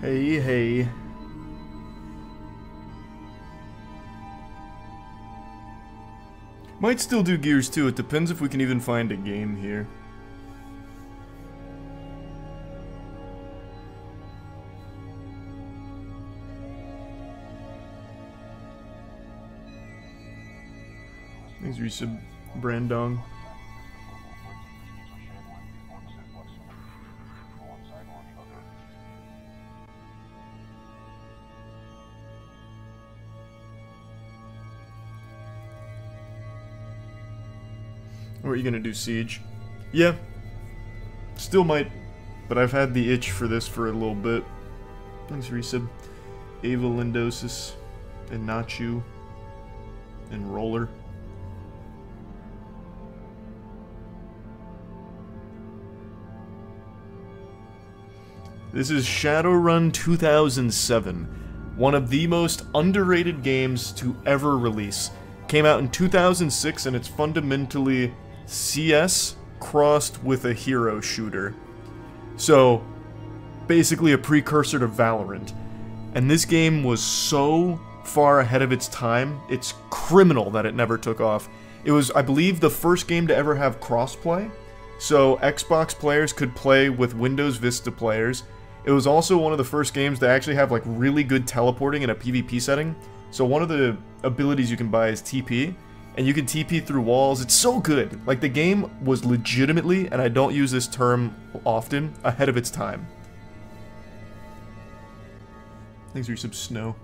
Hey, hey. Might still do Gears too. It depends if we can even find a game here. Thanks, Resub Brandong. You gonna do Siege? Yeah. Still might, but I've had the itch for this for a little bit. Thanks, Resub. Ava Lindosis, and Nachu, and Roller. This is Shadowrun 2007, one of the most underrated games to ever release. Came out in 2006 and it's fundamentally CS crossed with a hero shooter. So, basically a precursor to Valorant. And this game was so far ahead of its time, it's criminal that it never took off. It was, I believe, the first game to ever have crossplay. So Xbox players could play with Windows Vista players. It was also one of the first games to actually have like really good teleporting in a PvP setting. So one of the abilities you can buy is TP, and you can TP through walls. It's so good. Like the game was legitimately, and I don't use this term often, ahead of its time. Thanks for some snow.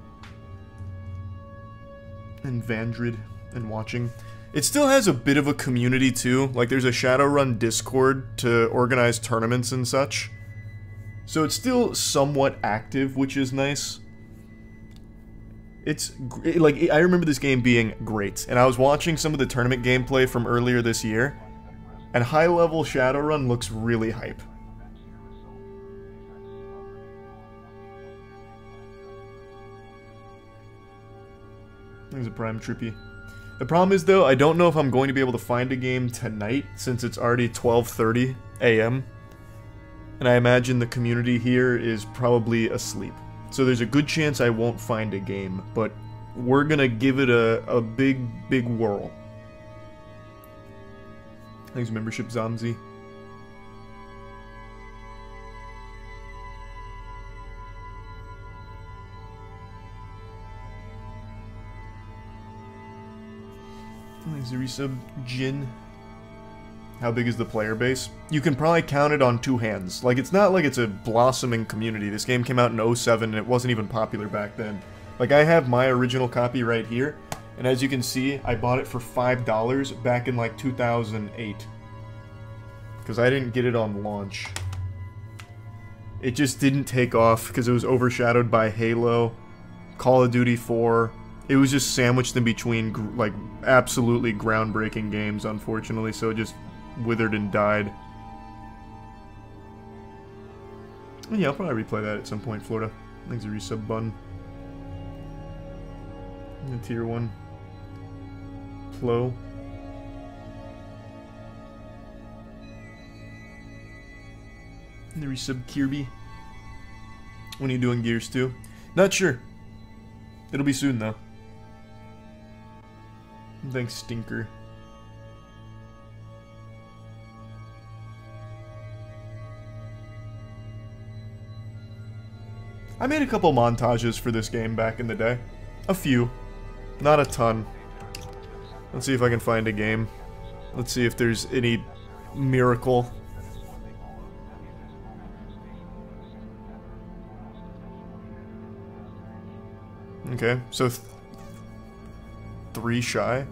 And Vandrid and watching. It still has a bit of a community too. Like there's a Shadowrun Discord to organize tournaments and such. So it's still somewhat active, which is nice. It's like I remember this game being great, and I was watching some of the tournament gameplay from earlier this year, and high-level Shadowrun looks really hype. There's a Prime Trippy. The problem is though, I don't know if I'm going to be able to find a game tonight since it's already 12:30 a.m. And I imagine the community here is probably asleep. So there's a good chance I won't find a game, but we're gonna give it a, a big, big whirl. Thanks, membership, Zamzi. Thanks, resub, Jin. How big is the player base? You can probably count it on two hands. Like, it's not like it's a blossoming community. This game came out in 07 and it wasn't even popular back then. Like, I have my original copy right here, and as you can see, I bought it for $5 back in, like, 2008. Because I didn't get it on launch. It just didn't take off because it was overshadowed by Halo, Call of Duty 4, it was just sandwiched in between like absolutely groundbreaking games unfortunately so it just withered and died. yeah, I'll probably replay that at some point, Florida. Thanks a resub button. And tier 1. Plo. And the resub Kirby. When are you doing Gears 2? Not sure. It'll be soon, though. Thanks, Stinker. I made a couple montages for this game back in the day. A few. Not a ton. Let's see if I can find a game. Let's see if there's any miracle. Okay, so th three shy?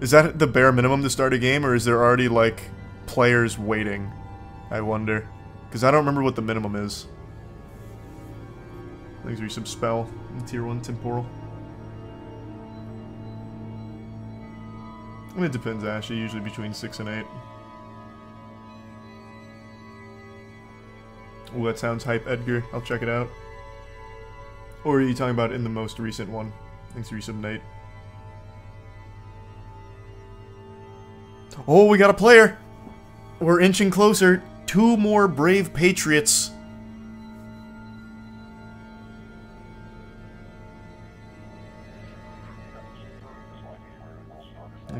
Is that the bare minimum to start a game, or is there already, like, players waiting? I wonder. Because I don't remember what the minimum is. Things are some spell in tier 1 temporal. I mean, it depends, actually. Usually between 6 and 8. Oh, that sounds hype, Edgar. I'll check it out. Or are you talking about in the most recent one? Thanks for Nate. Oh, we got a player! We're inching closer. Two more brave patriots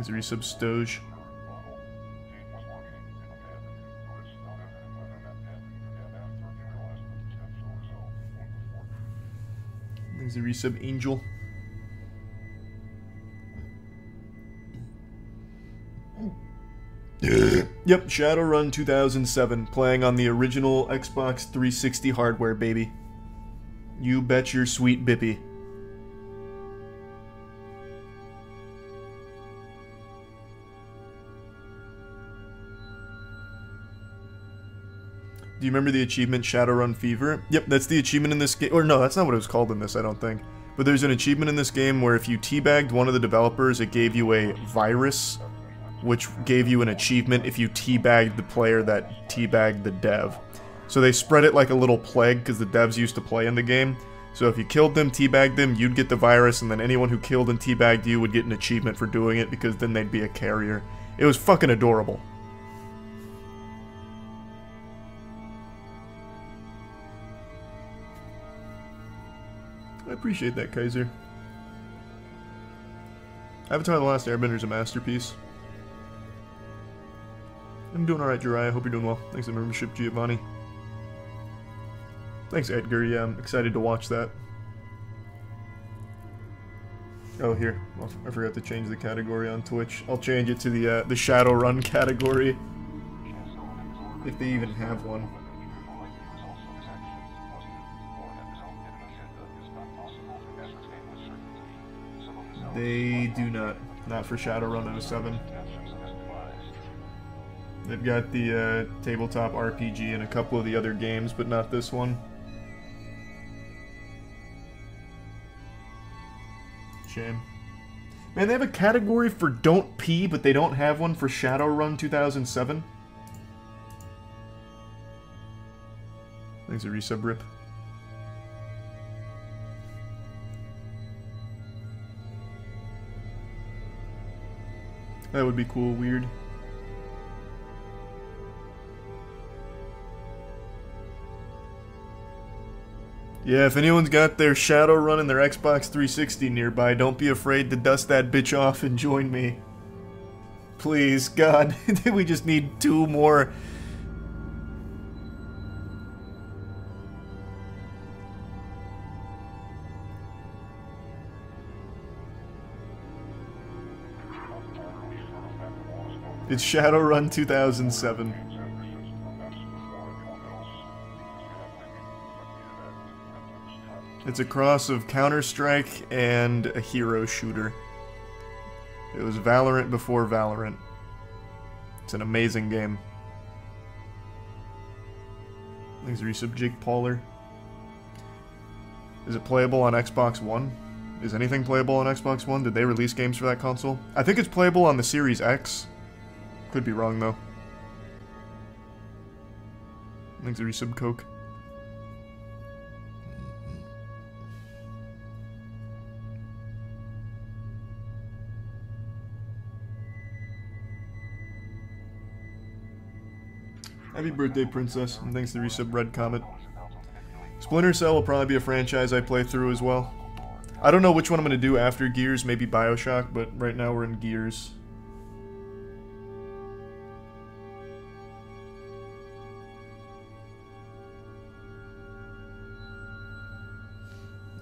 A resub Stoge. Thanks a resub Angel. yep, Shadowrun 2007, playing on the original Xbox 360 hardware, baby. You bet your sweet bippy. Do you remember the achievement Shadowrun Fever? Yep, that's the achievement in this game. Or no, that's not what it was called in this, I don't think. But there's an achievement in this game where if you teabagged one of the developers, it gave you a virus, which gave you an achievement if you teabagged the player that teabagged the dev. So they spread it like a little plague because the devs used to play in the game. So if you killed them, teabagged them, you'd get the virus, and then anyone who killed and teabagged you would get an achievement for doing it because then they'd be a carrier. It was fucking adorable. Appreciate that, Kaiser. Avatar The Last Airbender is a masterpiece. I'm doing alright, Jiraiya. Hope you're doing well. Thanks for the membership, Giovanni. Thanks, Edgar. Yeah, I'm excited to watch that. Oh, here. I forgot to change the category on Twitch. I'll change it to the uh, the Shadowrun category. If they even have one. They do not. Not for Shadowrun 07. They've got the uh, tabletop RPG and a couple of the other games, but not this one. Shame. Man, they have a category for Don't Pee, but they don't have one for Shadowrun 2007. Thanks a resub rip. That would be cool, weird. Yeah, if anyone's got their Shadowrun and their Xbox 360 nearby, don't be afraid to dust that bitch off and join me. Please, God, we just need two more It's Shadowrun 2007. It's a cross of Counter-Strike and a hero shooter. It was Valorant before Valorant. It's an amazing game. Thanks, Resub Jake Pauler. Is it playable on Xbox One? Is anything playable on Xbox One? Did they release games for that console? I think it's playable on the Series X. Could be wrong, though. Thanks, to Resub Coke. Happy birthday, Princess, and thanks to Resub Red Comet. Splinter Cell will probably be a franchise I play through as well. I don't know which one I'm going to do after Gears, maybe Bioshock, but right now we're in Gears.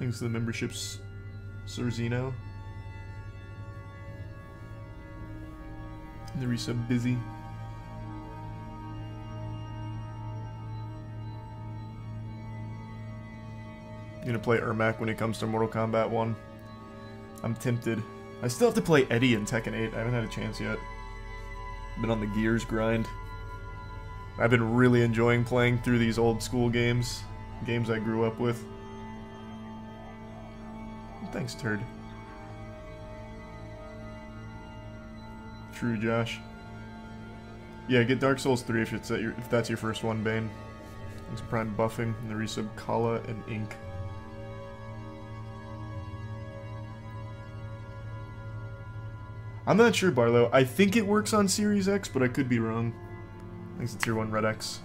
Thanks to the memberships, Cerzino. And the resub busy. Gonna play Ermac when it comes to Mortal Kombat 1. I'm tempted. I still have to play Eddie in Tekken 8. I haven't had a chance yet. Been on the Gears grind. I've been really enjoying playing through these old school games. Games I grew up with. Thanks, turd. True, Josh. Yeah, get Dark Souls 3 if it's your, if that's your first one, Bane. Thanks Prime buffing, and the resub Kala and Ink. I'm not sure, Barlow. I think it works on Series X, but I could be wrong. Thanks to Tier 1 Red X.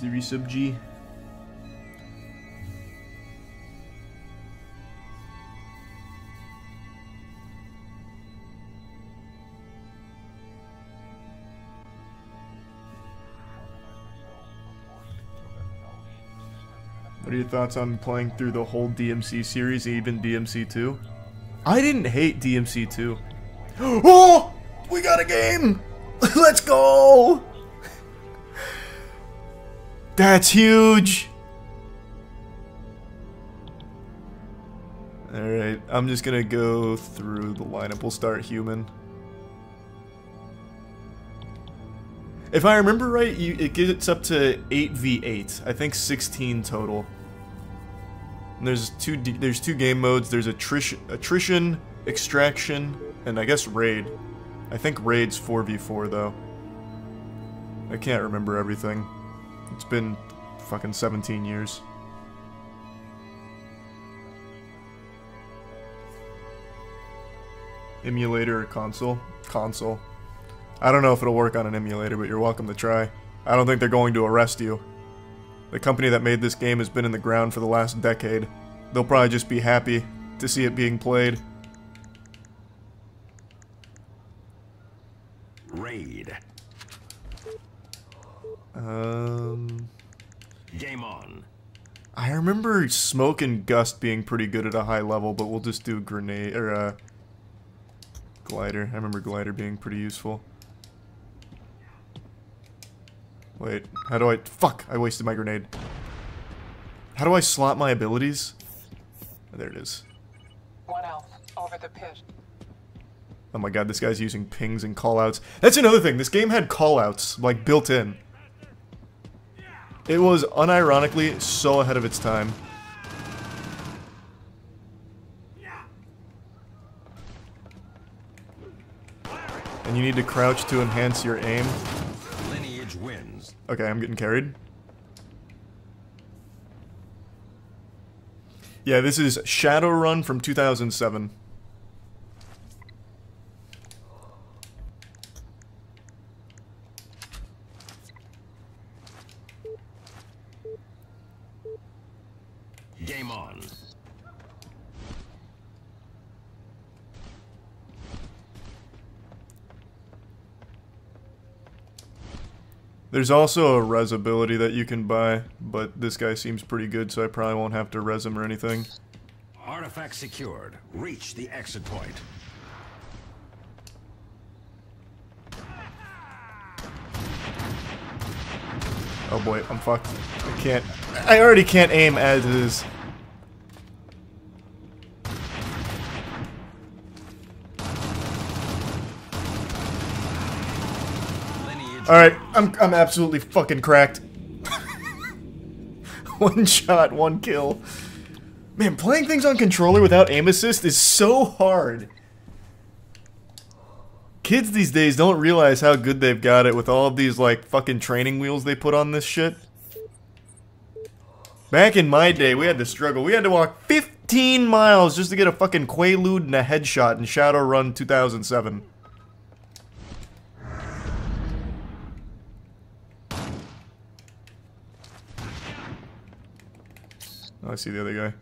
Thanks, the resub G. What are your thoughts on playing through the whole DMC series, even DMC 2? I didn't hate DMC 2. Oh! We got a game! Let's go! That's huge! Alright, I'm just gonna go through the lineup. We'll start human. If I remember right, you, it gets up to 8v8. I think 16 total. And there's two there's two game modes. There's attrition, attrition, extraction, and I guess raid. I think raid's 4v4 though. I can't remember everything. It's been fucking 17 years. Emulator or console? Console. I don't know if it'll work on an emulator, but you're welcome to try. I don't think they're going to arrest you. The company that made this game has been in the ground for the last decade. They'll probably just be happy to see it being played. Raid. Um... Game on. I remember Smoke and Gust being pretty good at a high level, but we'll just do Grenade, or, uh... Glider. I remember Glider being pretty useful. Wait, how do I... Fuck! I wasted my grenade. How do I slot my abilities? Oh, there it is. One elf, over the pit. Oh my god, this guy's using pings and callouts. That's another thing, this game had callouts, like, built in. It was, unironically, so ahead of its time. And you need to crouch to enhance your aim. Lineage wins. Okay, I'm getting carried. Yeah, this is Shadowrun from 2007. Game on. There's also a res ability that you can buy, but this guy seems pretty good, so I probably won't have to res him or anything. Artifact secured. Reach the exit point. Oh boy, I'm fucked. I can't. I already can't aim as is. Lineage. Alright, I'm, I'm absolutely fucking cracked. one shot, one kill. Man, playing things on controller without aim assist is so hard. Kids these days don't realize how good they've got it with all of these, like, fucking training wheels they put on this shit. Back in my day, we had to struggle. We had to walk 15 miles just to get a fucking Quaalude and a headshot in Shadowrun 2007. I see the other guy.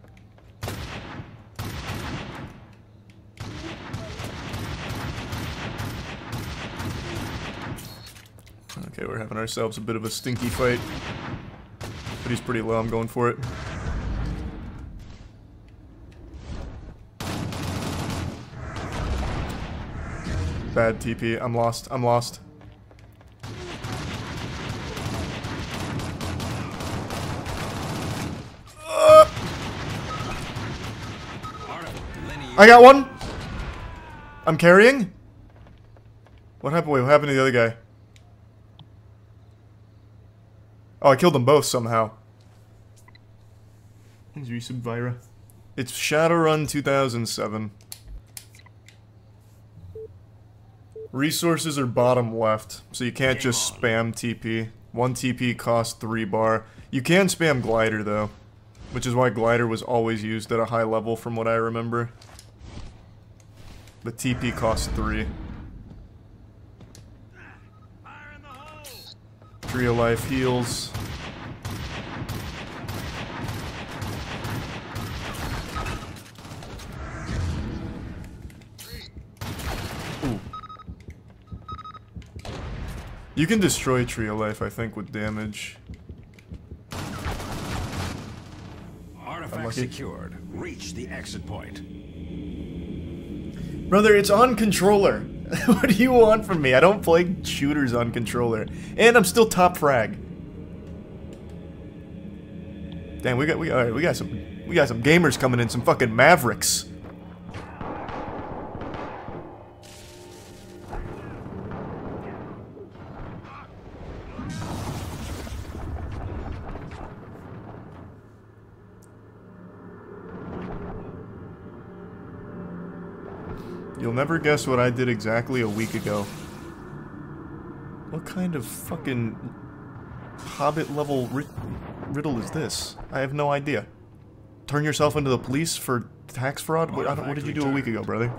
Okay, we're having ourselves a bit of a stinky fight. But he's pretty low, I'm going for it. Bad TP, I'm lost, I'm lost. I got one! I'm carrying? What happened? Wait, what happened to the other guy? Oh, I killed them both somehow. Thanks, Resub Vira. It's Shadowrun 2007. Resources are bottom left, so you can't just spam TP. One TP costs 3 bar. You can spam Glider, though. Which is why Glider was always used at a high level from what I remember. The TP costs three. Tree of Life heals. Ooh. You can destroy Tree of Life, I think, with damage. Artifact secured. Reach the exit point. Brother, it's on controller. what do you want from me? I don't play shooters on controller. And I'm still top frag. Damn, we got we all right, we got some we got some gamers coming in, some fucking Mavericks. Never guess what I did exactly a week ago. What kind of fucking hobbit level ri riddle is this? I have no idea. Turn yourself into the police for tax fraud? What, what did you do a week ago, brother?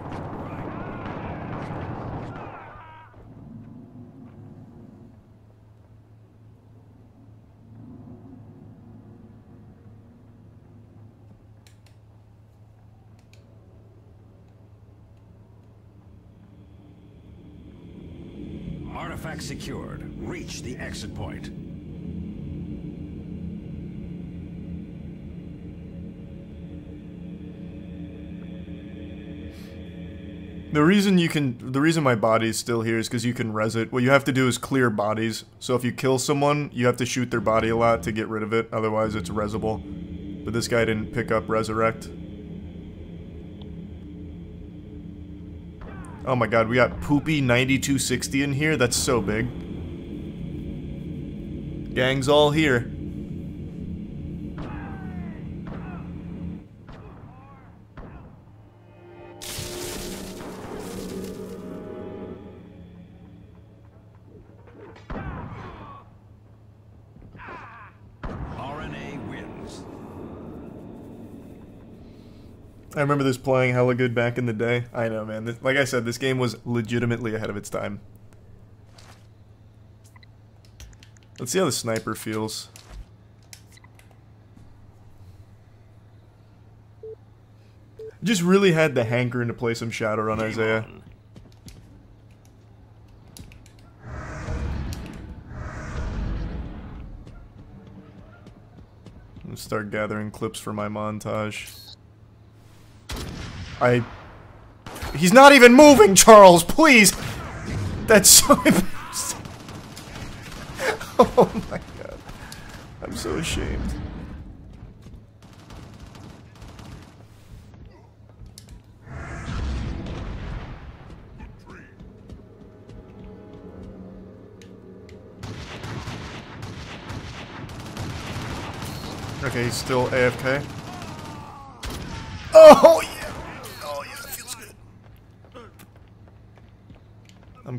Artifact secured. Reach the exit point. The reason you can, the reason my body's still here is because you can res it. What you have to do is clear bodies. So if you kill someone, you have to shoot their body a lot to get rid of it. Otherwise, it's resable. But this guy didn't pick up resurrect. Oh my god, we got poopy 9260 in here. That's so big. Gang's all here. I remember this playing hella good back in the day. I know, man. This, like I said, this game was legitimately ahead of its time. Let's see how the sniper feels. Just really had the hankering to play some Shadowrun, Isaiah. Let's start gathering clips for my montage. I... He's not even moving, Charles, please! That's so embarrassing. Oh my god. I'm so ashamed. Okay, he's still AFK. Oh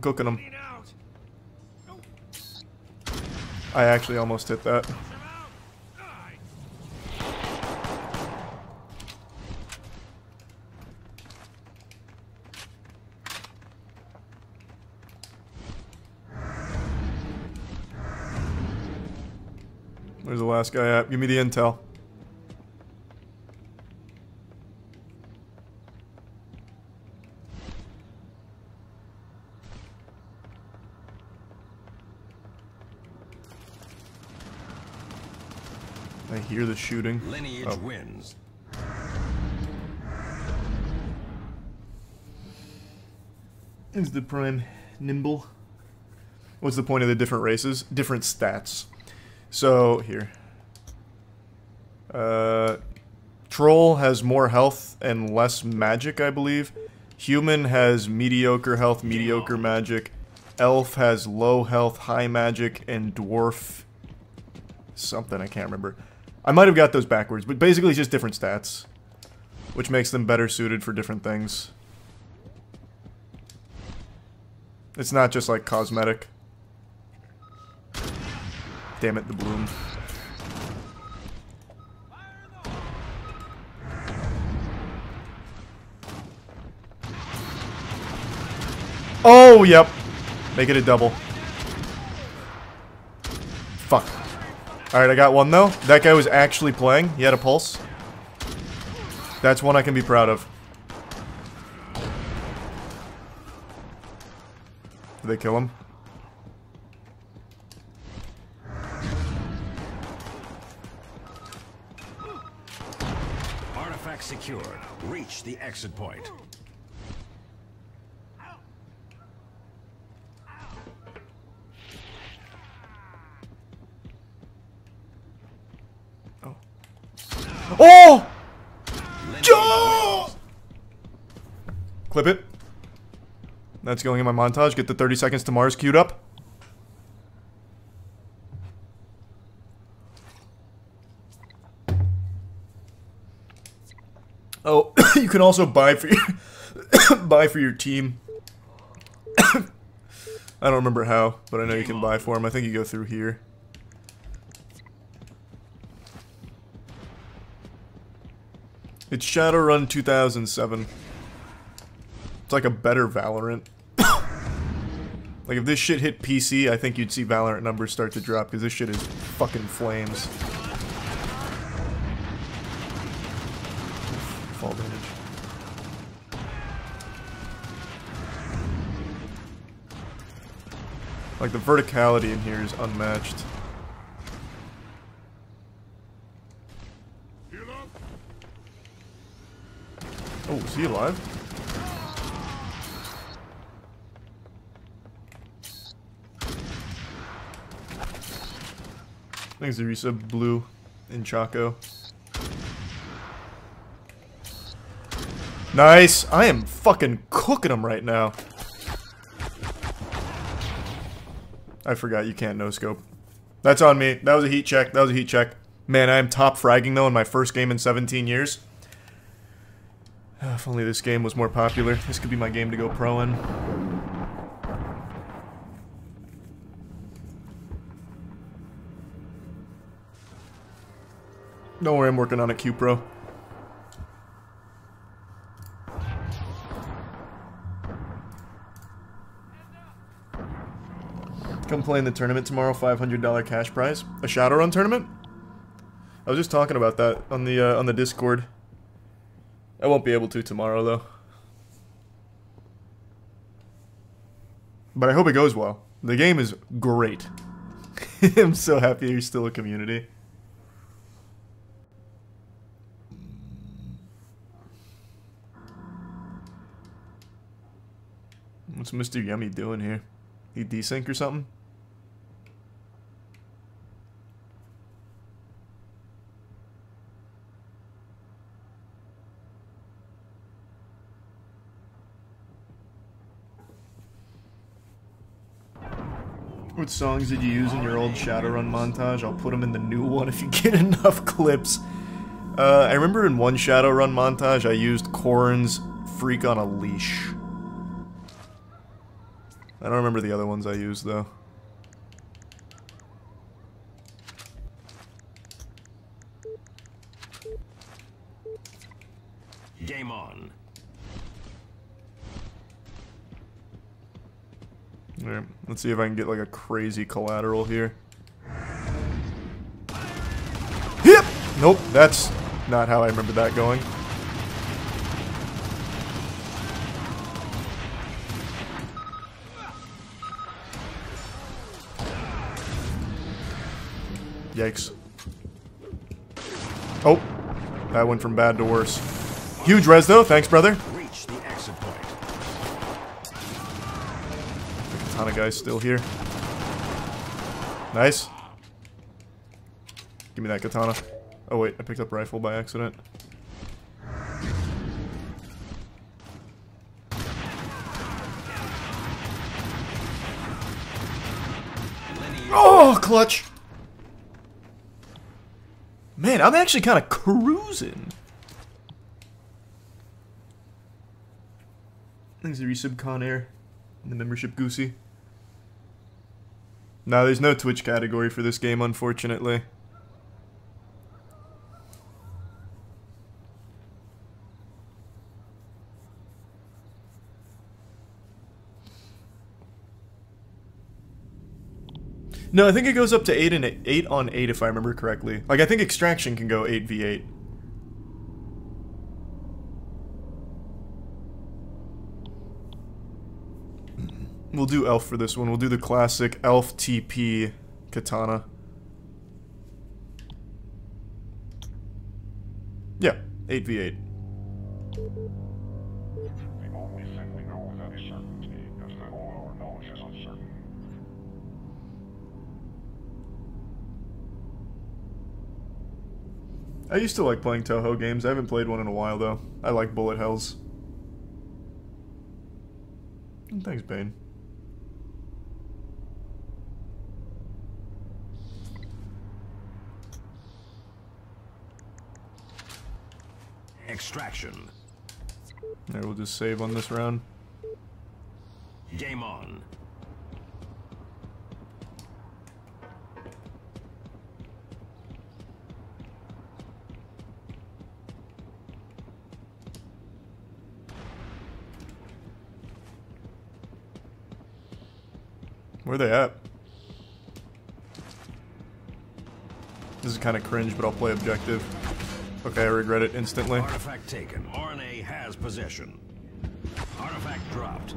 I'm cooking them. I actually almost hit that. Where's the last guy at? Give me the intel. I hear the shooting. Lineage Oh. wins. Is the prime nimble? What's the point of the different races? Different stats. So, here. Uh, Troll has more health and less magic, I believe. Human has mediocre health, mediocre magic. Elf has low health, high magic, and Dwarf... Something, I can't remember. I might have got those backwards, but basically just different stats. Which makes them better suited for different things. It's not just like cosmetic. Damn it, the bloom. Oh, yep. Make it a double. Fuck. Alright, I got one though. That guy was actually playing. He had a pulse. That's one I can be proud of. Did they kill him? Artifact secured. Reach the exit point. That's going in my montage. Get the 30 seconds to Mars queued up. Oh, you can also buy for your buy for your team. I don't remember how, but I know you can buy for them. I think you go through here. It's Shadowrun 2007. It's like a better Valorant. Like if this shit hit PC, I think you'd see Valorant numbers start to drop because this shit is fucking flames. Fall damage. Like the verticality in here is unmatched. Oh, is he alive? Think Zarisa blue in Chaco. Nice! I am fucking cooking them right now. I forgot you can't no scope. That's on me. That was a heat check. That was a heat check. Man, I am top fragging though in my first game in 17 years. Ah, if only this game was more popular. This could be my game to go pro in. Don't worry, I'm working on it, Q Pro. Come play in the tournament tomorrow, $500 cash prize. A Shadowrun tournament? I was just talking about that on the uh, on the Discord. I won't be able to tomorrow though. But I hope it goes well. The game is great. I'm so happy there's still a community. What's Mr. Yummy doing here? He desync or something? What songs did you use in your old Shadowrun montage? I'll put them in the new one if you get enough clips. Uh, I remember in one Shadowrun montage I used Korn's Freak on a Leash. I don't remember the other ones I used though. Game on. Alright, let's see if I can get like a crazy collateral here. Yep! Nope, that's not how I remember that going. Yikes. Oh, that went from bad to worse. Huge res though, thanks brother. Reach the exit point. Katana guy's still here. Nice. Give me that katana. Oh wait, I picked up rifle by accident. Oh, clutch! Man, I'm actually kind of cruising. Thanks to resub Con Air. The membership Goosey. No, there's no Twitch category for this game, unfortunately. No, I think it goes up to 8 and 8, 8 on 8 if I remember correctly. Like I think Extraction can go 8v8. We'll do Elf for this one. We'll do the classic Elf TP Katana. Yeah, 8v8. I used to like playing Touhou games. I haven't played one in a while though. I like bullet hells. Thanks, Bane. Extraction. There, we'll just save on this round. Game on. Where they at? This is kind of cringe, but I'll play objective. Okay, I regret it instantly. Artifact taken. RNA has possession. Artifact dropped.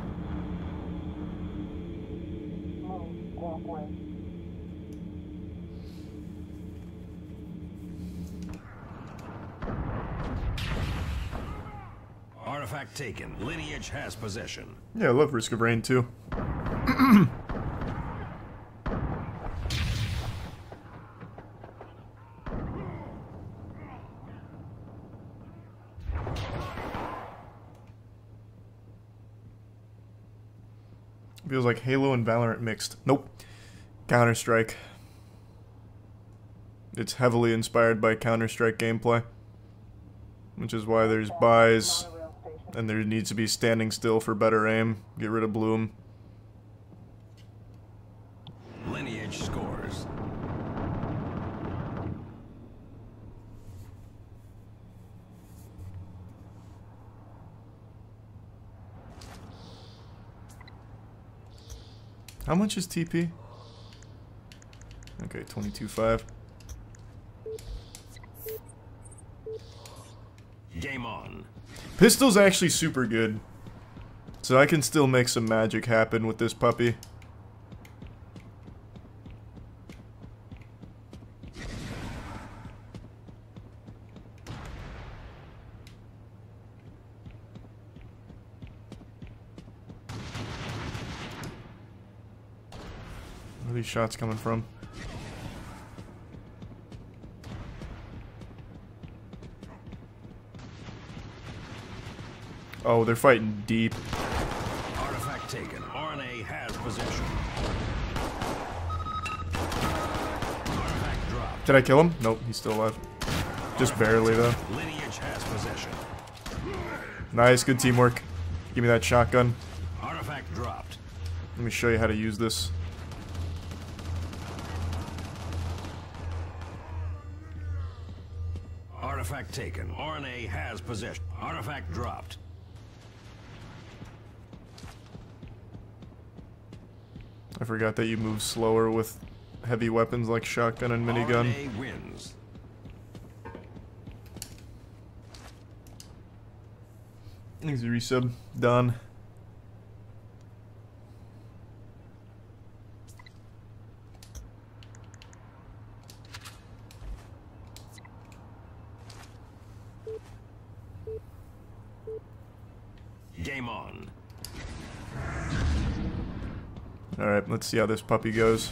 Artifact taken. Lineage has possession. Yeah, I love Risk of Rain too. Feels like Halo and Valorant mixed. Nope. Counter Strike. It's heavily inspired by Counter Strike gameplay. Which is why there's buys, and there needs to be standing still for better aim. Get rid of Bloom. Lineage scores. How much is TP? Okay, 22.5. Game on. Pistol's actually super good. So I can still make some magic happen with this puppy. Shots coming from? Oh, they're fighting deep. Artifact taken. RNA has possession. Artifact dropped. Did I kill him? Nope, he's still alive. Just barely, though. Lineage has possession. Nice, good teamwork. Give me that shotgun. Artifact dropped. Let me show you how to use this. Taken. RNA has possession. Artifact dropped. I forgot that you move slower with heavy weapons like shotgun and minigun. RNA wins. Easy resub. Done. Game on. Alright, let's see how this puppy goes.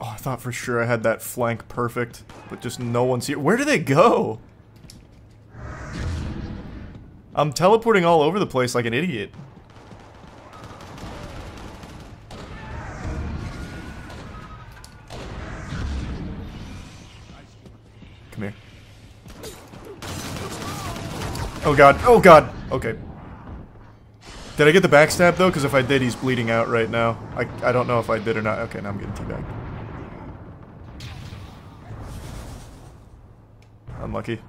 Oh, I thought for sure I had that flank perfect, but just no one's here. Where do they go? I'm teleporting all over the place like an idiot. Oh god, oh god! Okay. Did I get the backstab though? Because if I did, he's bleeding out right now. I, I don't know if I did or not. Okay, now I'm getting teabagged. Unlucky.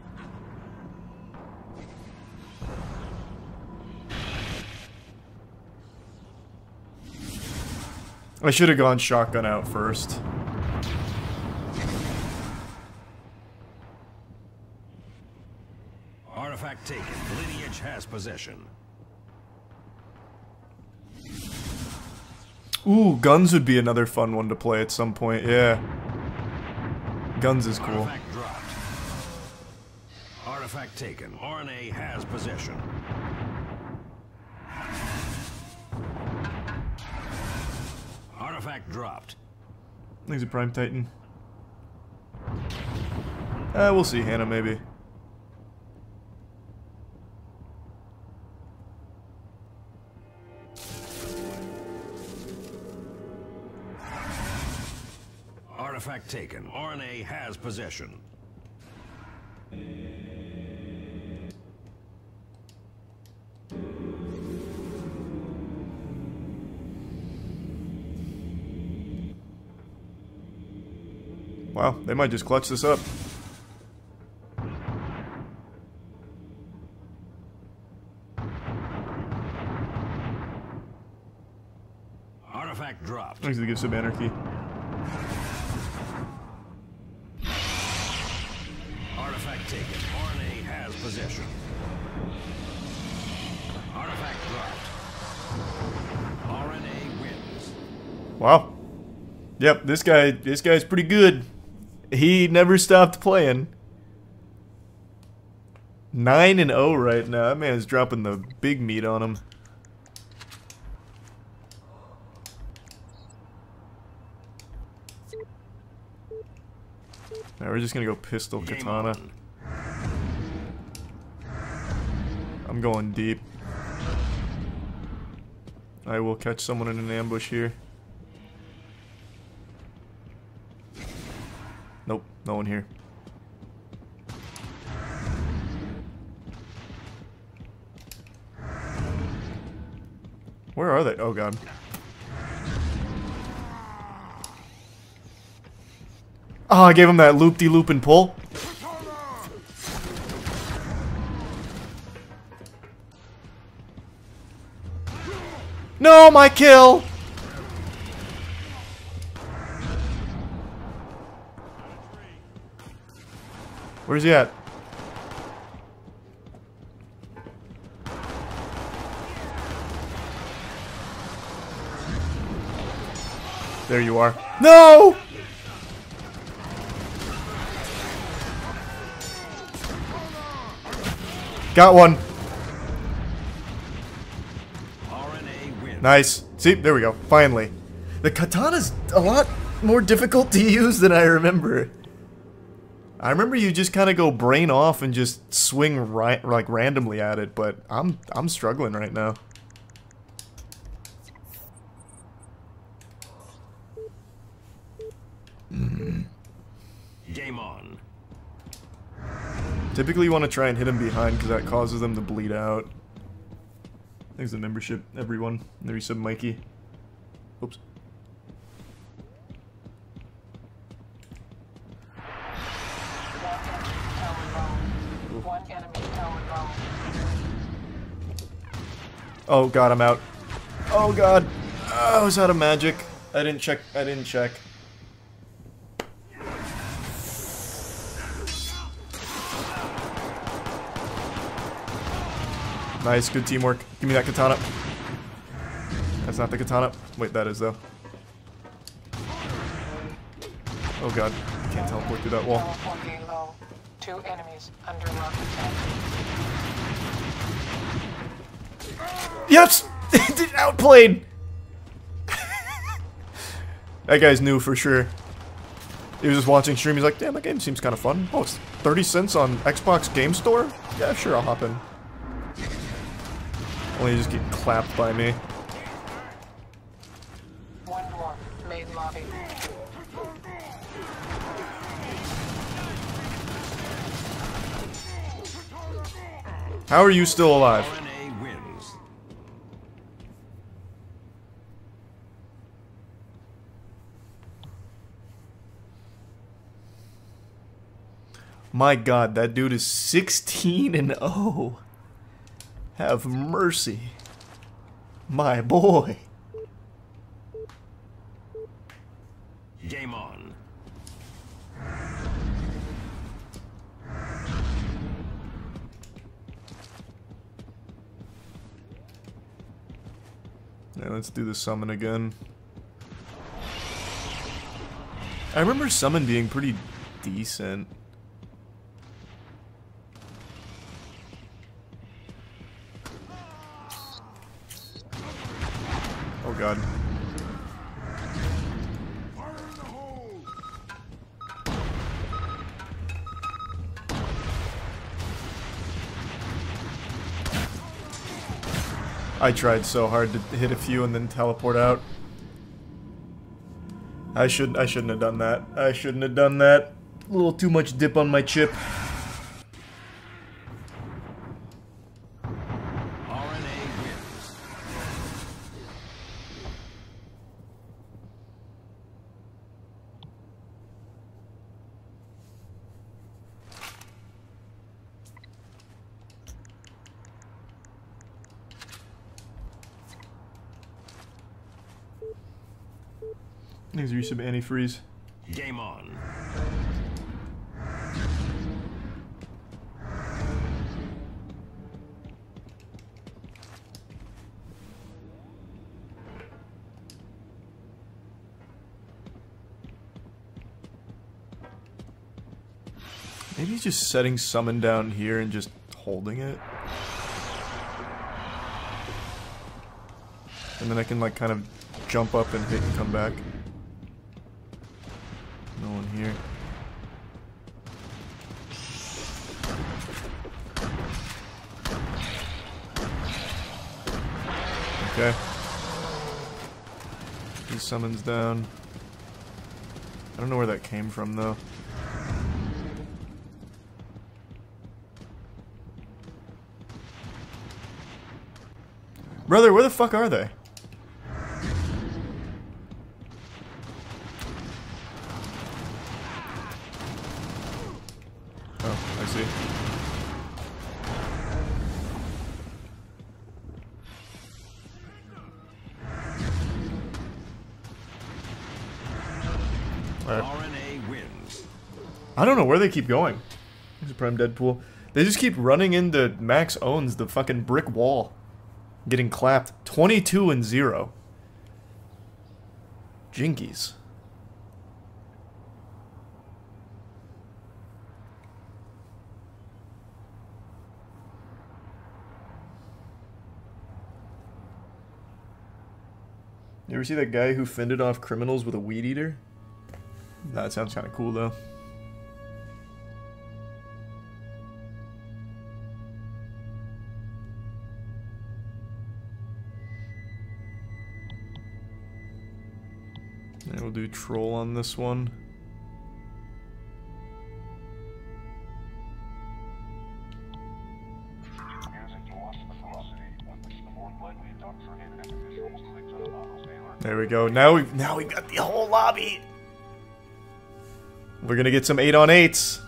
I should have gone shotgun out first. Taken. Lineage has possession. Ooh, guns would be another fun one to play at some point. Yeah. Guns is cool. Artifact dropped. Artifact taken. RNA has possession. Artifact dropped. He's a Prime Titan. Uh, we'll see, Hannah, maybe. Artifact taken. RNA has possession. Wow, they might just clutch this up. Artifact dropped. Thanks to the gifts of anarchy. Possession. Artifact dropped. RNA wins. Wow. Yep, this guy this guy's pretty good. He never stopped playing. 9 and 0 right now. That man's dropping the big meat on him. Now we're just gonna go pistol Game katana. on. I'm going deep. I will catch someone in an ambush here. Nope, no one here. Where are they? Oh god. Oh, I gave him that loop-de-loop and pull. No, my kill! Where's he at? There you are. No! Got one. RNA wins. Nice. See, there we go. Finally. The katana's a lot more difficult to use than I remember. I remember you just kind of go brain off and just swing right like randomly at it, but I'm I'm struggling right now. Game on. Typically you want to try and hit him behind because that causes them to bleed out. Thanks for the membership, everyone. There you said Mikey. Oops. Oh god, I'm out. Oh god. Oh, I was out of magic. I didn't check. I didn't check. Nice, good teamwork. Give me that katana. That's not the katana. Wait, that is though. Oh god, I can't teleport through that wall. Tower 48 low. Two enemies under. Yes! Outplayed! that guy's new for sure. He was just watching stream, he's like, damn, that game seems kind of fun. Oh, it's 30 cents on Xbox Game Store? Yeah, sure, I'll hop in. Only just get clapped by me. One more. Main lobby. How are you still alive? My god, that dude is 16 and 0. Have mercy. My boy. Game on. Yeah, let's do the summon again. I remember summon being pretty decent. I tried so hard to hit a few and then teleport out. I should I shouldn't have done that. I shouldn't have done that. A little too much dip on my chip. RNA wins. Thanks for some antifreeze. Game on. Maybe he's just setting summon down here and just holding it. And then I can like kind of jump up and hit and come back. No one here. Okay. He summons down. I don't know where that came from though. Brother, where the fuck are they? Know where they keep going. This a Prime Deadpool. They just keep running into Max owns the fucking brick wall. Getting clapped. 22 and 0. Jinkies. You ever see that guy who fended off criminals with a weed eater? That sounds kind of cool though. Troll on this one. There we go. Now we've now we've got the whole lobby. We're gonna get some eight on eights.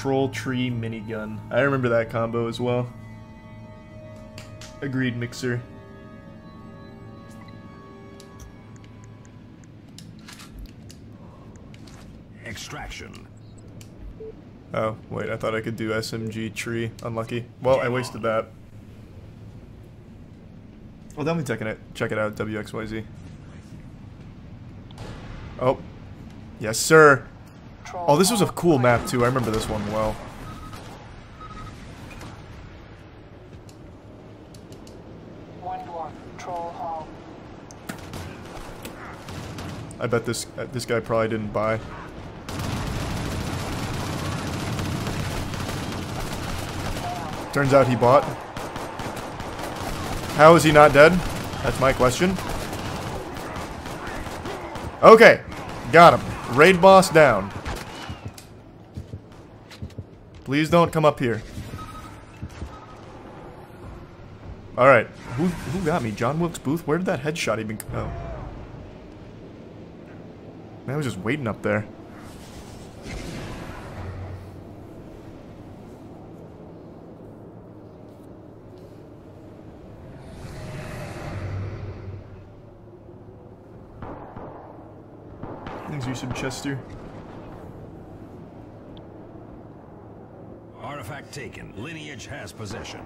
Troll tree minigun. I remember that combo as well. Agreed, mixer. Extraction. Oh, wait, I thought I could do SMG tree. Unlucky. Well, I wasted that. Well, then we check it, check it out, WXYZ. Oh. Yes, sir. Oh, this was a cool map, too. I remember this one well. One dwarf. Troll Hall. I bet this uh, this guy probably didn't buy. Turns out he bought. How is he not dead? That's my question. Okay, got him. Raid boss down. Please don't come up here. Alright, who, who got me? John Wilkes Booth? Where did that headshot even go? Oh. Man, I was just waiting up there. Thanks, Yusuf Chester. Artifact taken. Lineage has possession.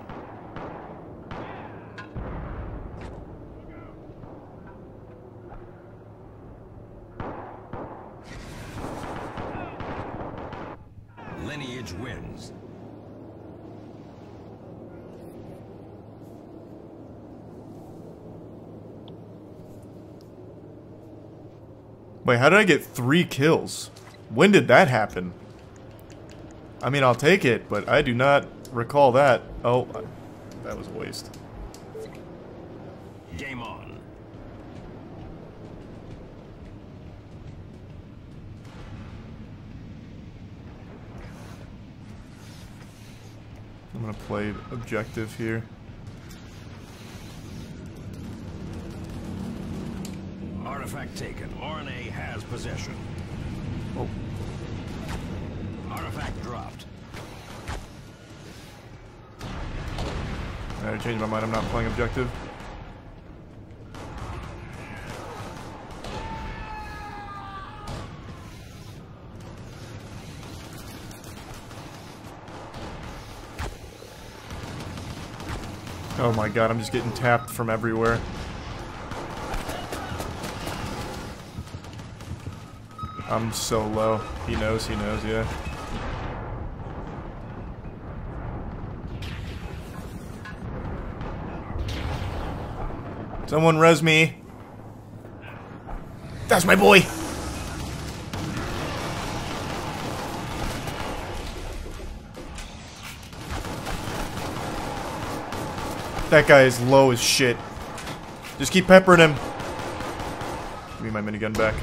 Lineage wins. Wait, how did I get three kills? When did that happen? I mean, I'll take it, but I do not recall that. Oh, that was a waste. Game on. I'm gonna play objective here. Artifact taken. RNA has possession. Oh, I changed my mind. I'm not playing objective. Oh my god, I'm just getting tapped from everywhere. I'm so low. He knows, he knows, yeah. Someone res me. That's my boy. That guy is low as shit. Just keep peppering him. Give me my minigun back.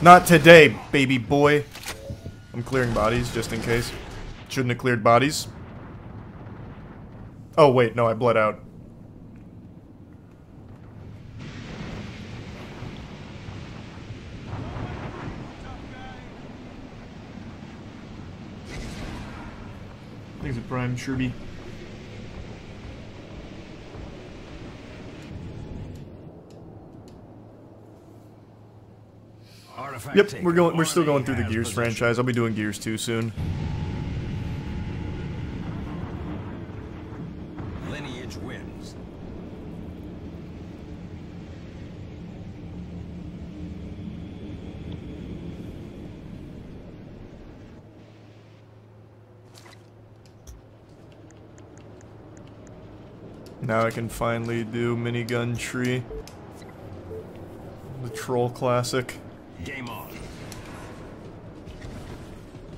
Not today, baby boy. I'm clearing bodies just in case. Shouldn't have cleared bodies. Oh, wait, no, I bled out. Thanks, Prime Sherby. Yep, we're going. We're still going through the Gears franchise. I'll be doing Gears 2 soon. Lineage wins. Now I can finally do minigun tree. The troll classic. Game on.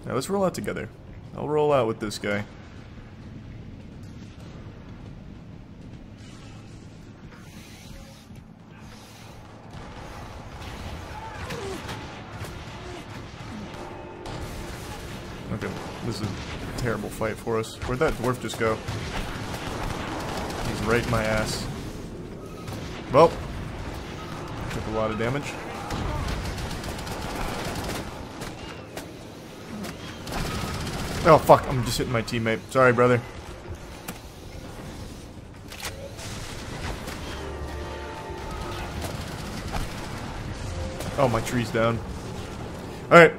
Now let's roll out together. I'll roll out with this guy. Okay, this is a terrible fight for us. Where'd that dwarf just go? Right in my ass. Well, took a lot of damage. Oh fuck, I'm just hitting my teammate. Sorry, brother. Oh, my tree's down. Alright.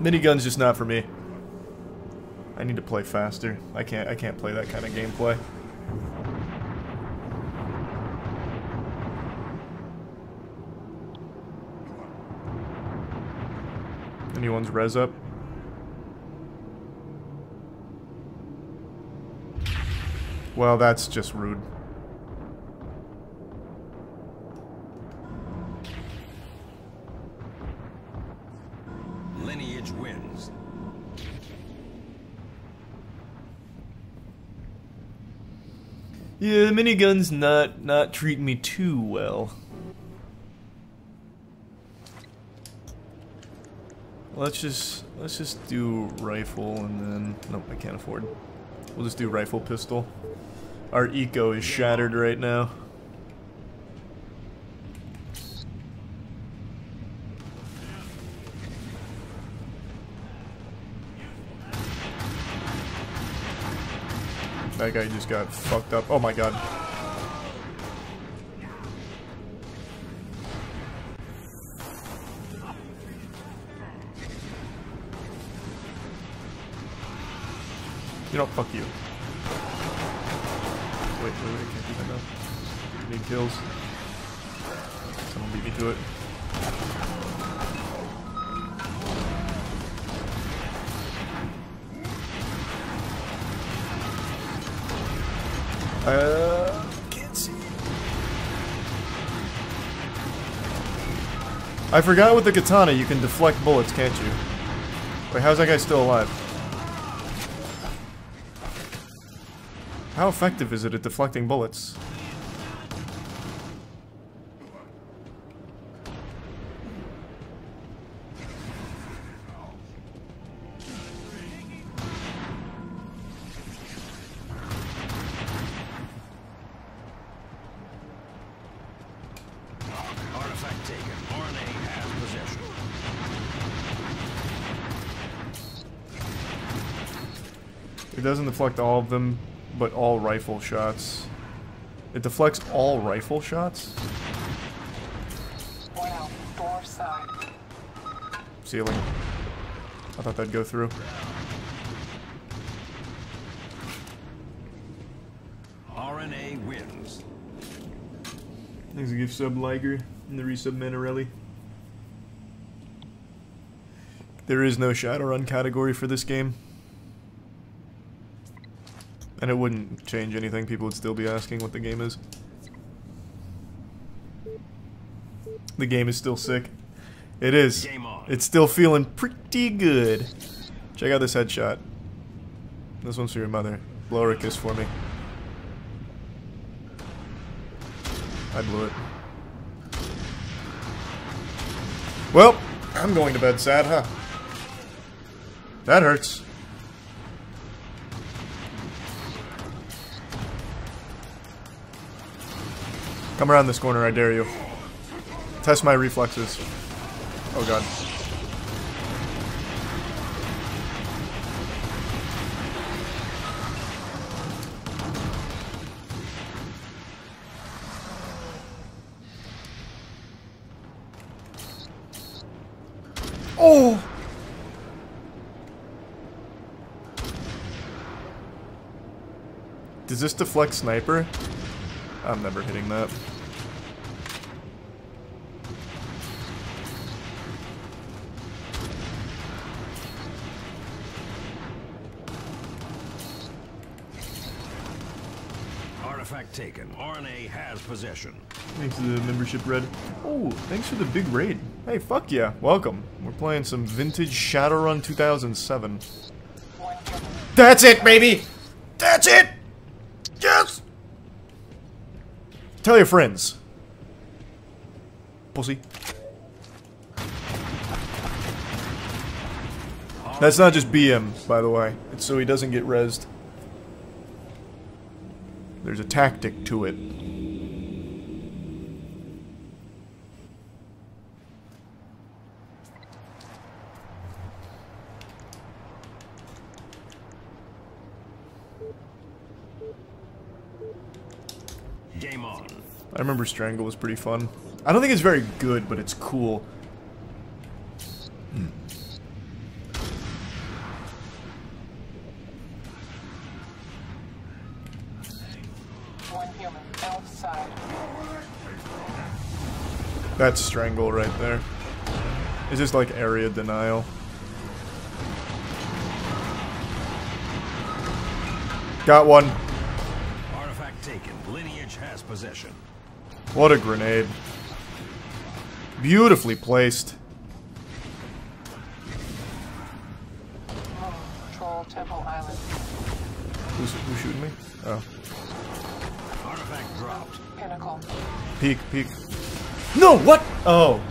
Minigun's just not for me. I need to play faster. I can't I can't play that kind of gameplay. Anyone's res up? Well, that's just rude. Lineage wins. Yeah, the minigun's not not treating me too well. Let's just let's just do rifle and then nope, I can't afford. We'll just do rifle pistol. Our eco is shattered right now. That guy just got fucked up. Oh my god. You know, fuck you. Wait, wait, wait, I can't do that now. Need kills. Someone beat me to it. Uh, can't see. I forgot with the katana you can deflect bullets, can't you? Wait, how's that guy still alive? How effective is it at deflecting bullets? It doesn't deflect all of them, but all rifle shots. It deflects all rifle shots? Wow. Door side. Ceiling. I thought that'd go through. RNA wins. Thanks a gift sub Liger and the resub Manarelli. There is no Shadowrun category for this game. And it wouldn't change anything, people would still be asking what the game is. The game is still sick. It is. It's still feeling pretty good. Check out this headshot. This one's for your mother. Blow her a kiss for me. I blew it. Well, I'm going to bed sad, huh? That hurts. Come around this corner, I dare you. Test my reflexes. Oh god. Oh! Does this deflect sniper? I'm never hitting that. Possession. Thanks for the membership, Red. Oh, thanks for the big raid. Hey, fuck yeah. Welcome. We're playing some vintage Shadowrun 2007. That's it, baby! That's it! Yes! Tell your friends. Pussy. That's not just BM, by the way. It's so he doesn't get rezzed. There's a tactic to it. Game on. Strangle was pretty fun. I don't think it's very good, but it's cool. Outside. That's Strangle right there. It's just like area denial. Got one. Artifact taken. Lineage has possession. What a grenade. Beautifully placed. Moon. Temple Island. Who's, who's shooting me? Oh. Artifact dropped. Pinnacle. Peek, peek. No, what? Oh.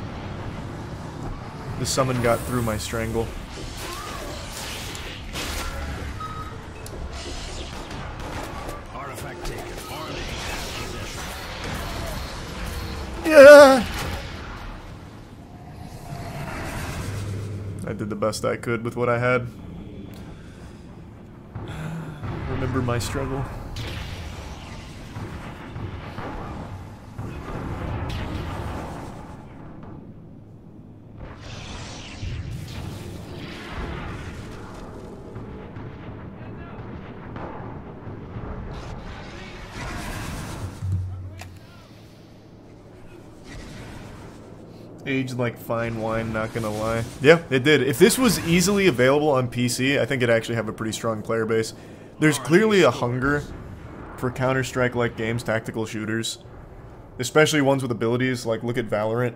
The summon got through my strangle. I did the best I could with what I had. Remember my struggle. Aged like fine wine, not gonna lie. Yeah, it did. If this was easily available on PC, I think it'd actually have a pretty strong player base. There's clearly a hunger for Counter-Strike like games, tactical shooters. Especially ones with abilities, like look at Valorant.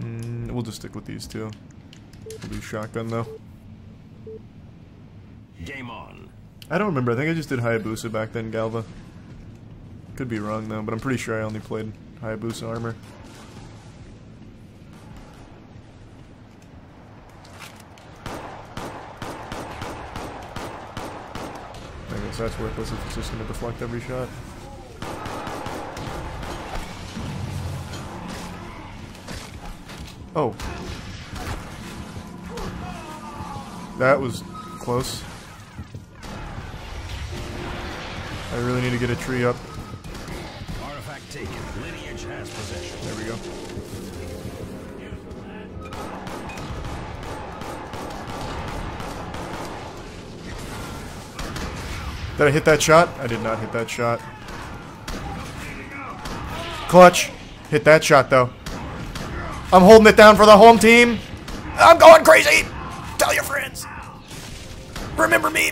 Mm, we'll just stick with these two. We'll do shotgun though. Game on. I don't remember. I think I just did Hayabusa back then, Galva. Could be wrong though, but I'm pretty sure I only played Hayabusa armor. I guess that's worthless if it's just gonna deflect every shot. Oh. That was close. I really need to get a tree up. Artifact taken. Lineage has possession. There we go. Did I hit that shot? I did not hit that shot. Clutch. Hit that shot, though. I'm holding it down for the home team. I'm going crazy. Tell your friends. Remember me.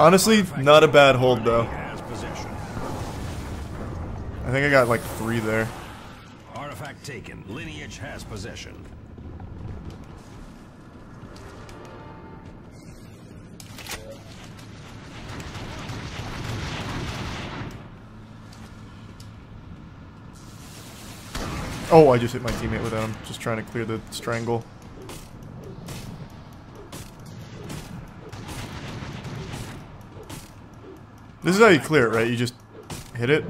Honestly, not a bad hold, though. I think I got like three there. Artifact taken. Lineage has possession. Oh, I just hit my teammate with that. I'm just trying to clear the strangle. This is how you clear it, right? You just hit it.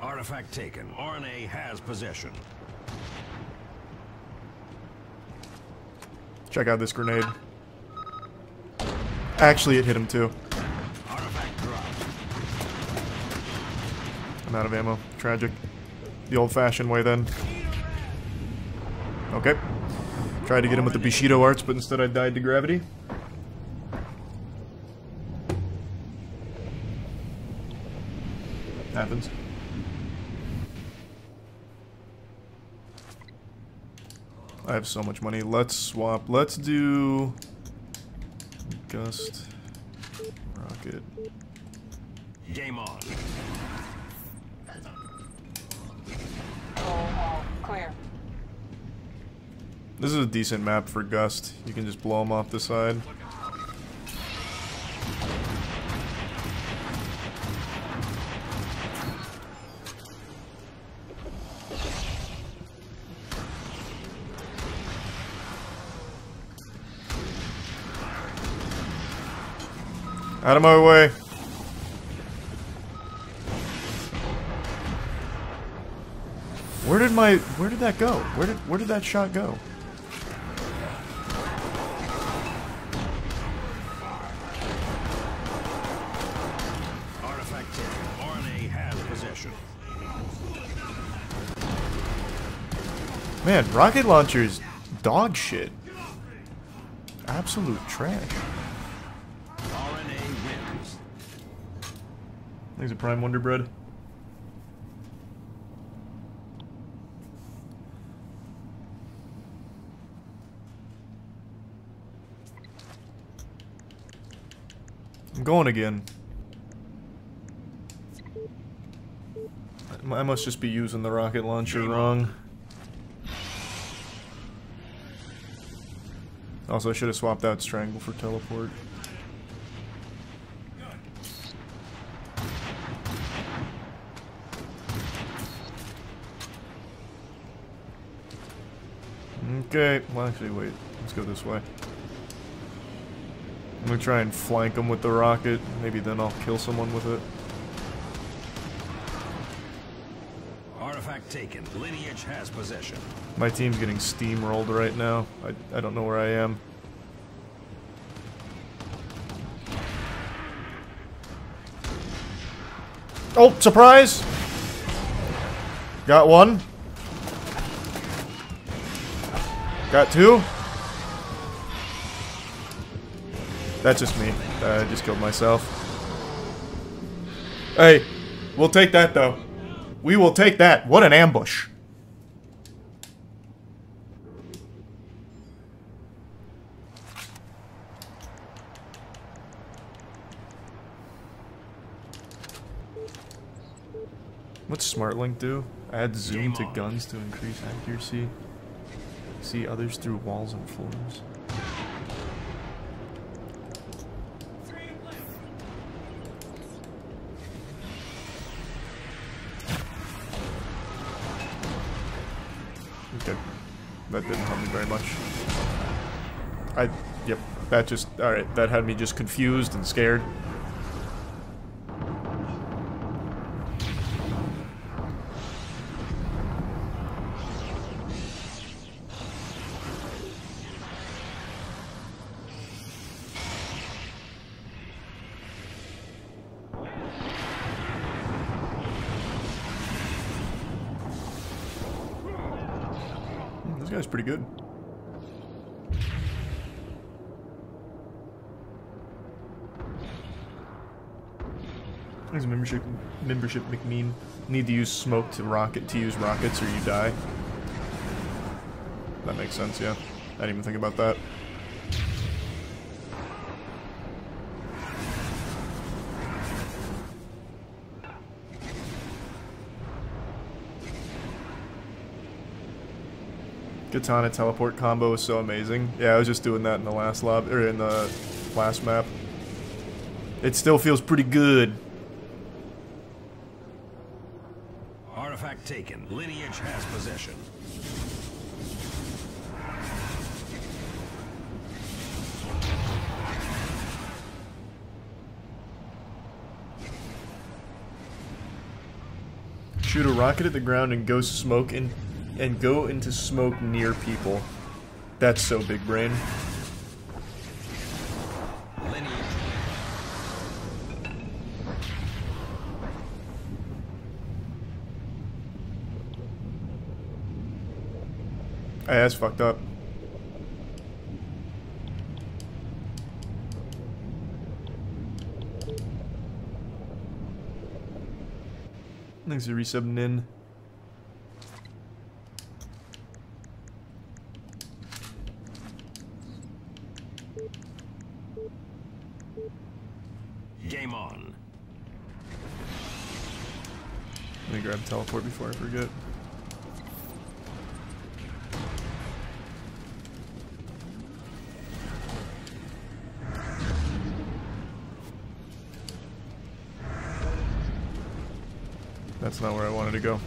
Artifact taken. RNA has possession. Check out this grenade. Actually, it hit him too. I'm out of ammo. Tragic. The old-fashioned way then. Okay. Tried to get him with the Bushido arts, but instead I died to gravity. Happens. I have so much money. Let's swap. Let's do... Gust. Rocket. Game on. Goal wall clear. This is a decent map for Gust. You can just blow them off the side. Out of my way. Where did my where did that go? Where did where did that shot go? Man, rocket launchers dog shit. Absolute trash. Thanks a Prime Wonder Bread. I'm going again. I must just be using the rocket launcher wrong. Also, I should have swapped out Strangle for Teleport. Okay, well actually wait, let's go this way. I'm gonna try and flank them with the rocket, maybe then I'll kill someone with it. Taken. Lineage has possession. My team's getting steamrolled right now. I, I don't know where I am. Oh, surprise! Got one. Got two. That's just me. I just killed myself. Hey, we'll take that though. We will take that. What an ambush. What's SmartLink do? Add zoom to guns to increase accuracy. See others through walls and floors. That just, alright, that had me just confused and scared. Membership McMean. Need to use smoke to rocket to use rockets or you die. That makes sense, yeah. I didn't even think about that. Katana teleport combo is so amazing. Yeah, I was just doing that in the last lob or in the last map. It still feels pretty good. Artifact taken. Lineage has possession. Shoot a rocket at the ground and go smoke in and go into smoke near people. That's so big brain. Lineage. Hey, that's fucked up. Thanks for resubbing in. Game on. Let me grab teleport before I forget. That's not where I wanted to go.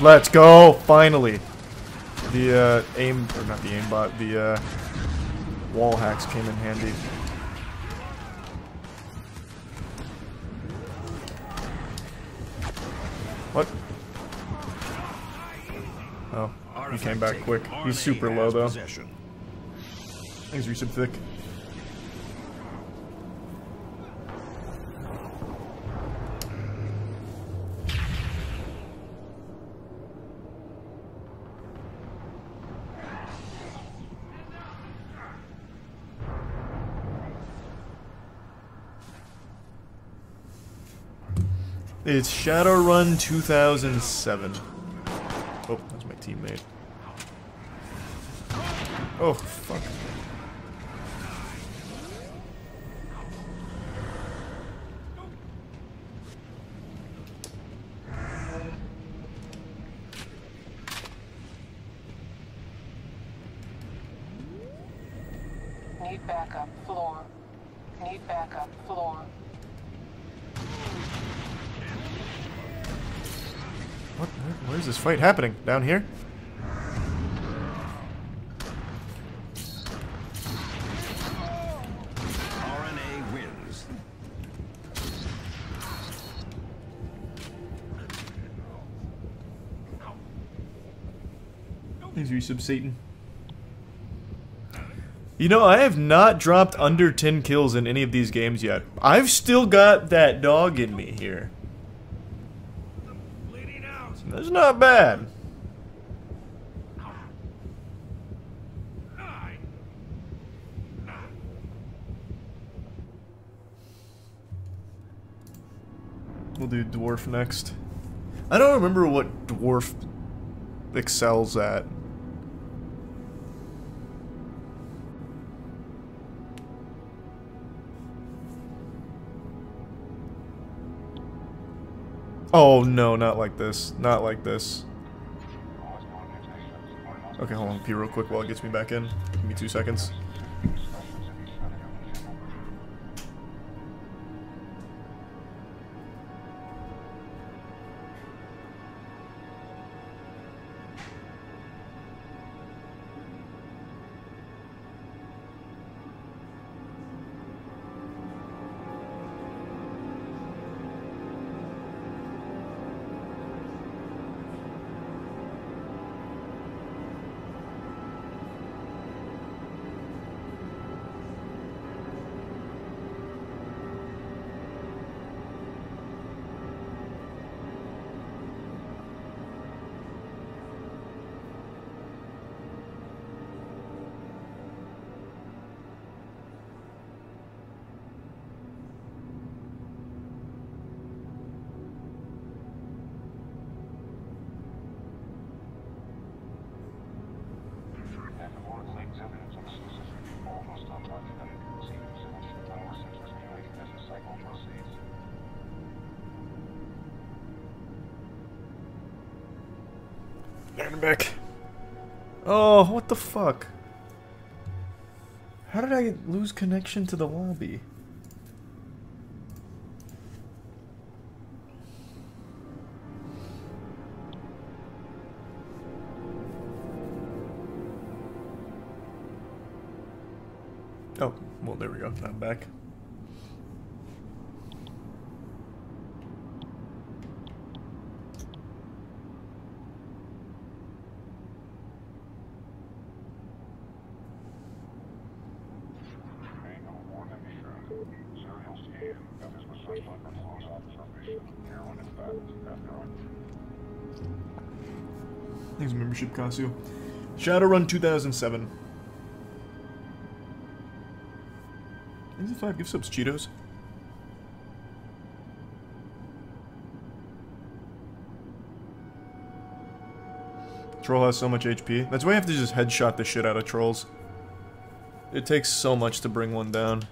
Let's go! Finally! The uh, aim, or not the aimbot, the uh, wall hacks came in handy. He came back quick. He's super low though. Thanks, Resub Thick. It's Shadowrun 2007. Oh, that's my teammate. Oh, fuck. Need backup. Floor. Need backup. Floor. What? Where's this fight happening? Down here? Resub Satan. You know, I have not dropped under 10 kills in any of these games yet. I've still got that dog in me here. That's not bad. We'll do dwarf next. I don't remember what dwarf excels at. Oh no, not like this. Not like this. Okay, hold on, pee real quick while it gets me back in. Give me two seconds. Back. Oh, what the fuck? How did I lose connection to the lobby? Oh, well there we go. I'm back. Membership, Casio. Shadowrun 2007. Is it five gift subs Cheetos? Troll has so much HP. That's why you have to just headshot the shit out of trolls. It takes so much to bring one down.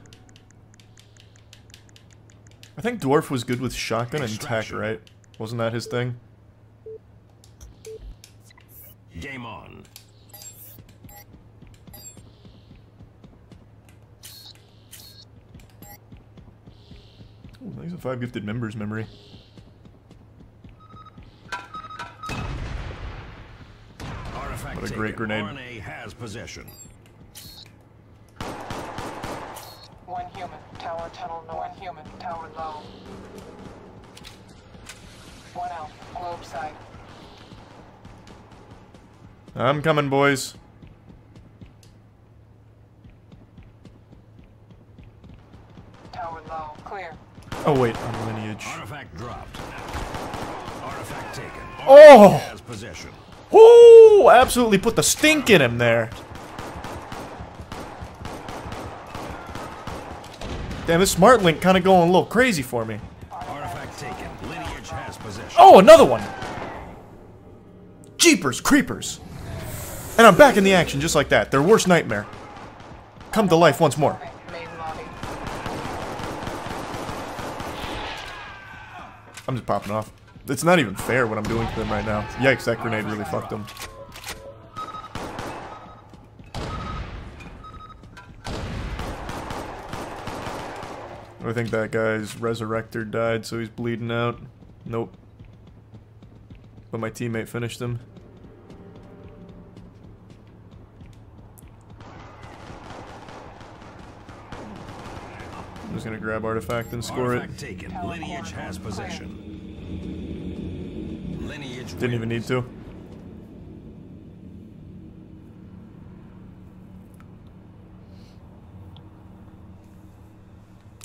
I think Dwarf was good with shotgun and tech, right? Wasn't that his thing? Game on. Ooh, thanks a five gifted members memory. Artifact What a great taken. grenade. RNA has possession. One human, tower tunnel no One human, tower low. One out, globe side. I'm coming, boys. Tower low. Clear. Oh wait, I'm lineage. Artifact dropped. Artifact taken. Oh! Has possession. Ooh, absolutely put the stink in him there. Damn, this smart link kind of going a little crazy for me. Artifact taken. Lineage has possession. Oh, another one. Jeepers, creepers. And I'm back in the action just like that. Their worst nightmare. Come to life once more. I'm just popping off. It's not even fair what I'm doing to them right now. Yikes, that grenade really fucked them. I think that guy's resurrector died, so he's bleeding out. Nope. But my teammate finished him. just gonna grab artifact and score artifact it. Taken. Lineage has possession. Lineage Didn't wins. even need to.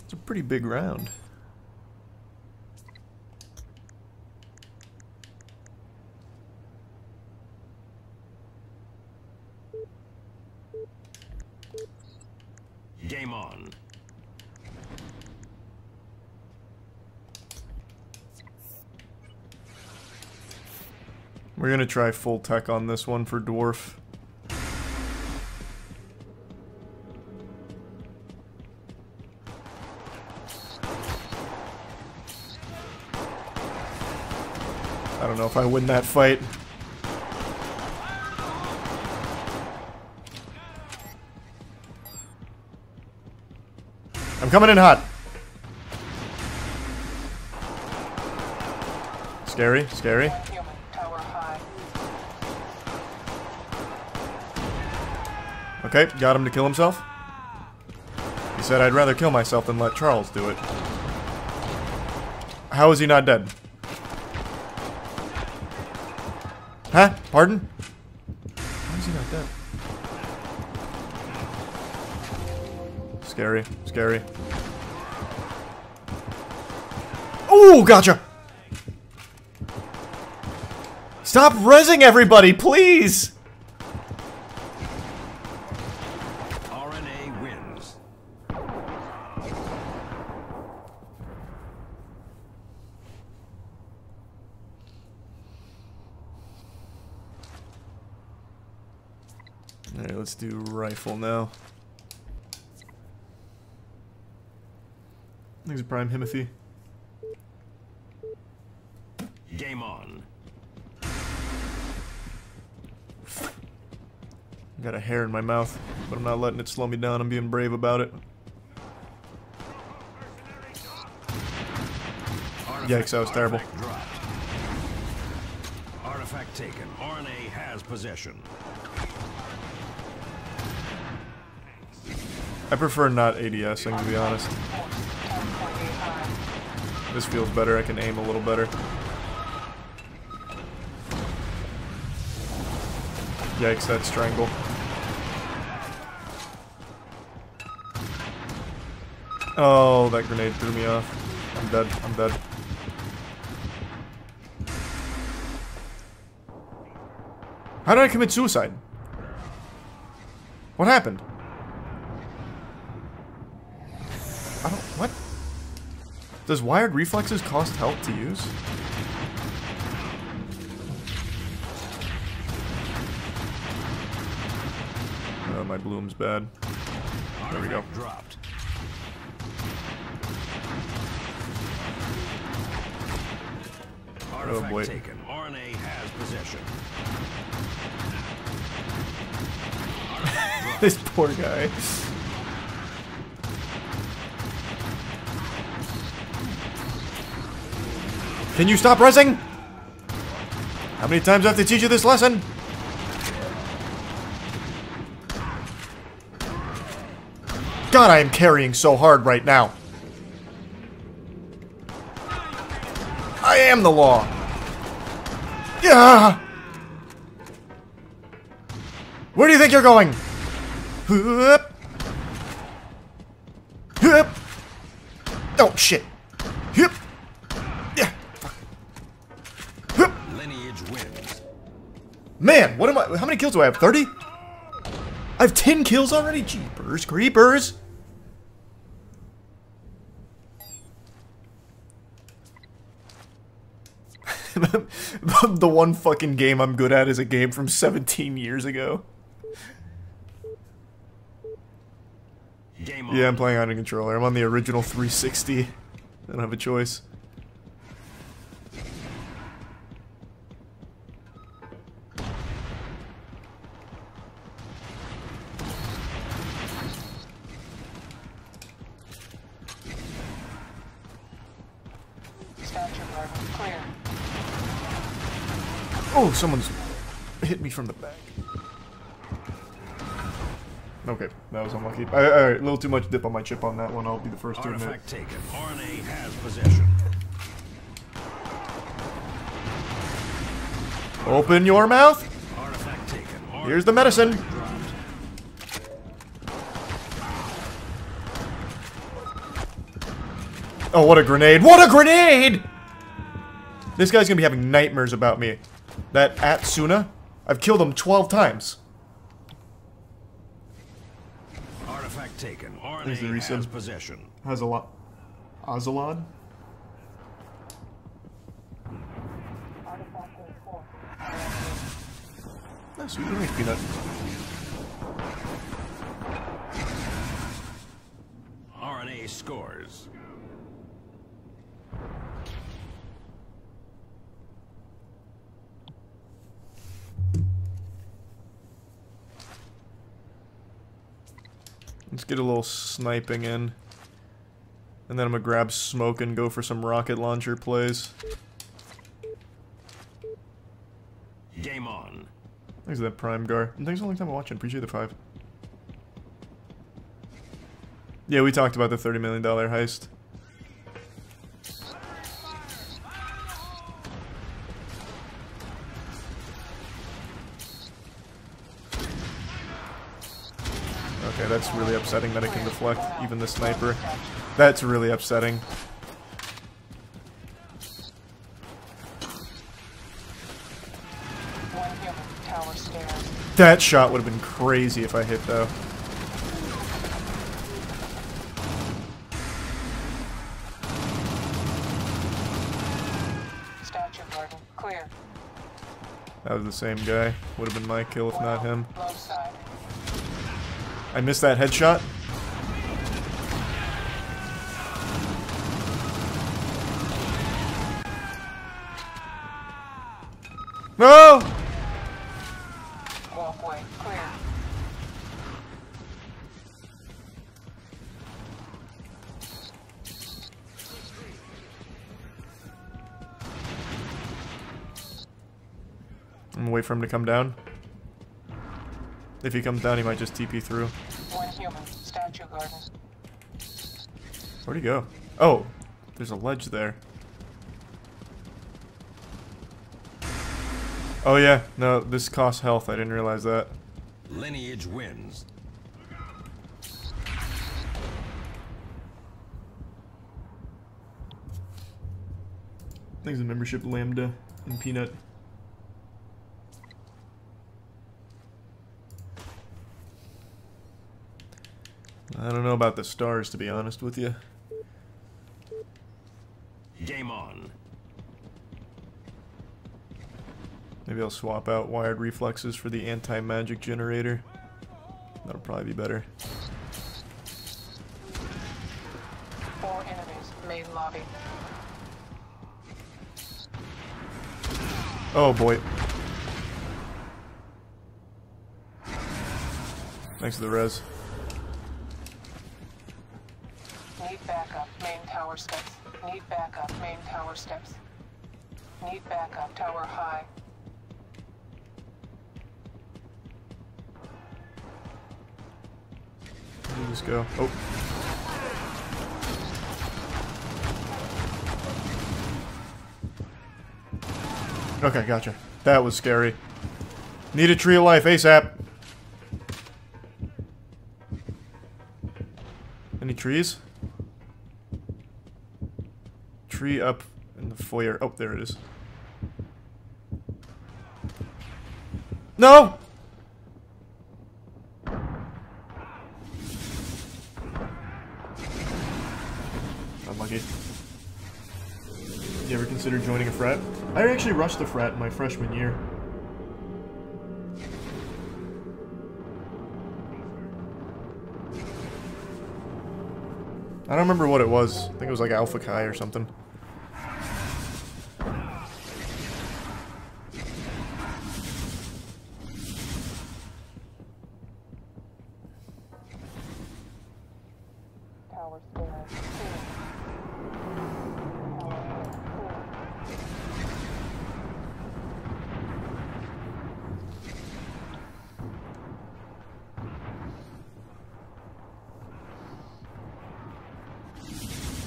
It's a pretty big round. Gonna try full tech on this one for Dwarf. I don't know if I win that fight. I'm coming in hot. Scary, scary. One human. Tower high. Okay, got him to kill himself. He said, I'd rather kill myself than let Charles do it. How is he not dead? Huh? Pardon? How is he not dead? Scary, scary. Ooh, gotcha! Stop rezzing everybody, please! RNA wins. Alright, let's do rifle now. Thanks, Prime Himothy. Game on. Got a hair in my mouth, but I'm not letting it slow me down. I'm being brave about it. Yikes, that was terrible. Artifact dropped. Artifact taken. RNA has possession. I prefer not ADSing, to be honest. 10.8 high. This feels better. I can aim a little better. Yikes, that strangle. Oh, that grenade threw me off. I'm dead. I'm dead. How did I commit suicide? What happened? Does wired reflexes cost health to use? Oh, my bloom's bad. There we go. Dropped. Oh, Artifact boy. taken. RNA has possession. this poor guy. Can you stop resing? How many times do I have to teach you this lesson? God, I am carrying so hard right now. I am the law. Yeah. Where do you think you're going? Hup. Hup. Oh shit. Kills do I have? 30? I have 10 kills already? Jeepers, creepers. the one fucking game I'm good at is a game from 17 years ago. Game. Yeah, I'm playing on a controller. I'm on the original 360. I don't have a choice. Oh, someone's hit me from the back. Okay, that was unlucky. Alright, a little too much dip on my chip on that one. I'll be the first to admit. Artifact taken. RNA has possession. Open your mouth. Artifact taken. Here's the medicine. Oh, what a grenade. What a grenade! This guy's gonna be having nightmares about me. That Atsuna, I've killed him 12 times. Artifact taken. There's the RNA resub. has possession. Has a lot. Ozolod? Oh, sweet nice peanut. RNA scores. Let's get a little sniping in. And then I'm gonna grab smoke and go for some rocket launcher plays. Game on. Thanks for that Prime Gar. And thanks for a long time watching. Appreciate the five. Yeah, we talked about the $30 million heist. That's really upsetting that it can deflect even the sniper. That's really upsetting. That shot would have been crazy if I hit though. That was the same guy. Would have been my kill if not him. I missed that headshot. No! Walkway. Clear. I'm wait for him to come down. If he comes down, he might just TP through. One human. Statue garden. Where'd he go? Oh, there's a ledge there. Oh yeah, no, this costs health. I didn't realize that. Lineage wins. Thanks a membership, Lambda and Peanut. I don't know about the stars, to be honest with you. Game on. Maybe I'll swap out wired reflexes for the anti-magic generator. That'll probably be better. Four enemies. Main lobby. Oh boy. Thanks for the res. Need backup. Main tower steps. Need backup. Main tower steps. Need backup. Tower high. Did this go? Oh. Okay, gotcha. That was scary. Need a tree of life ASAP. Any trees? Tree up in the foyer. Oh, there it is. No! Unlucky. You ever consider joining a frat? I actually rushed the frat in my freshman year. I don't remember what it was. I think it was like Alpha Chi or something.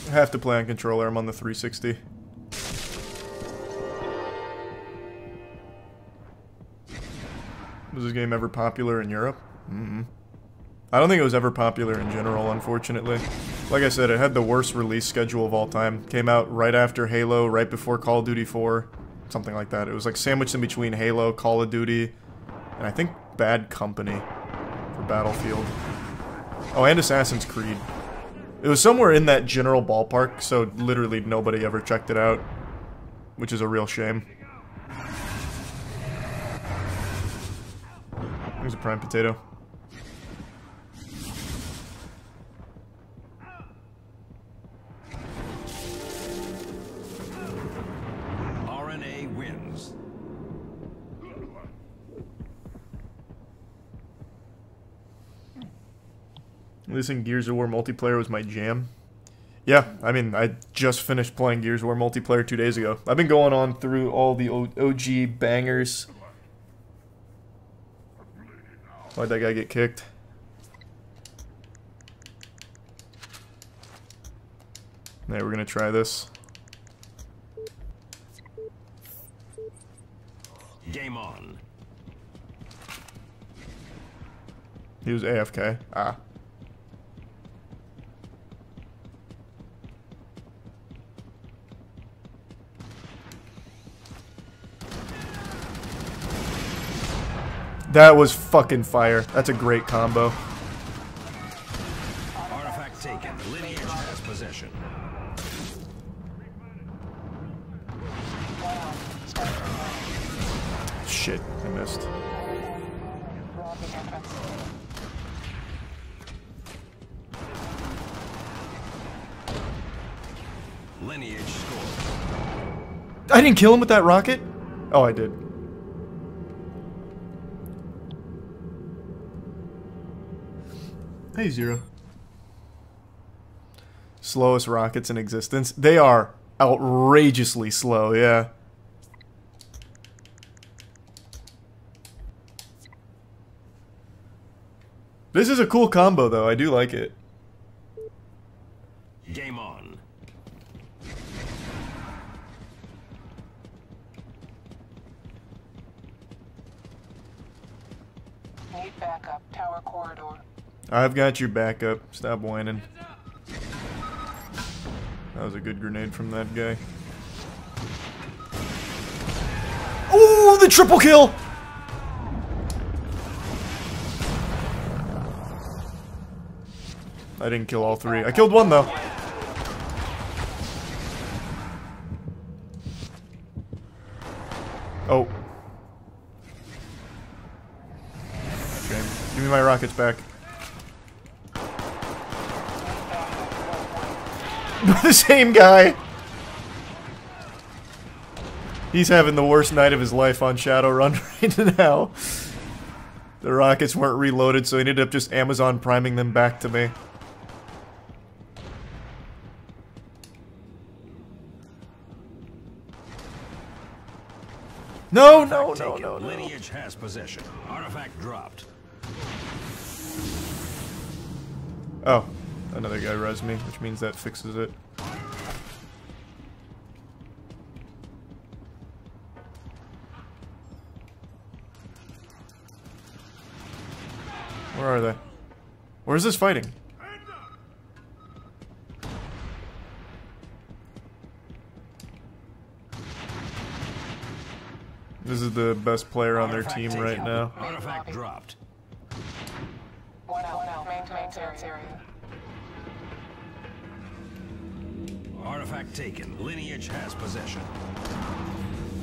I have to play on controller. I'm on the 360. Was this game ever popular in Europe? Mm -mm. I don't think it was ever popular in general, unfortunately. Like I said, it had the worst release schedule of all time. Came out right after Halo, right before Call of Duty 4, something like that. It was like sandwiched in between Halo, Call of Duty, and I think Bad Company for Battlefield. Oh, and Assassin's Creed. It was somewhere in that general ballpark, so literally nobody ever checked it out, which is a real shame. There's a prime potato. Listen, Gears of War multiplayer was my jam. Yeah, I mean, I just finished playing Gears of War multiplayer two days ago. I've been going on through all the OG bangers. Why'd that guy get kicked? Hey, we're gonna try this. Game on. He was AFK. Ah. That was fucking fire. That's a great combo. Artifact taken. Lineage has possession. Shit, I missed. Rob the entrance. Lineage scored. I didn't kill him with that rocket? Oh, I did. Hey, Zero. Slowest rockets in existence. They are outrageously slow, yeah. This is a cool combo, though. I do like it. Game on. Need backup. Tower corridor. I've got your backup. Stop whining. That was a good grenade from that guy. Ooh, the triple kill! I didn't kill all three. I killed one though. Oh. Shame. Give me my rockets back. the same guy. He's having the worst night of his life on Shadowrun right now. The rockets weren't reloaded, so he ended up just Amazon priming them back to me. No, no, no, no, no. Lineage has possession. Artifact dropped. Oh, another guy res me, which means that fixes it. Where are they? Where's this fighting? This is the best player on their team right now. Artifact dropped. One out. One out. Maintenance area. Artifact taken. Lineage has possession.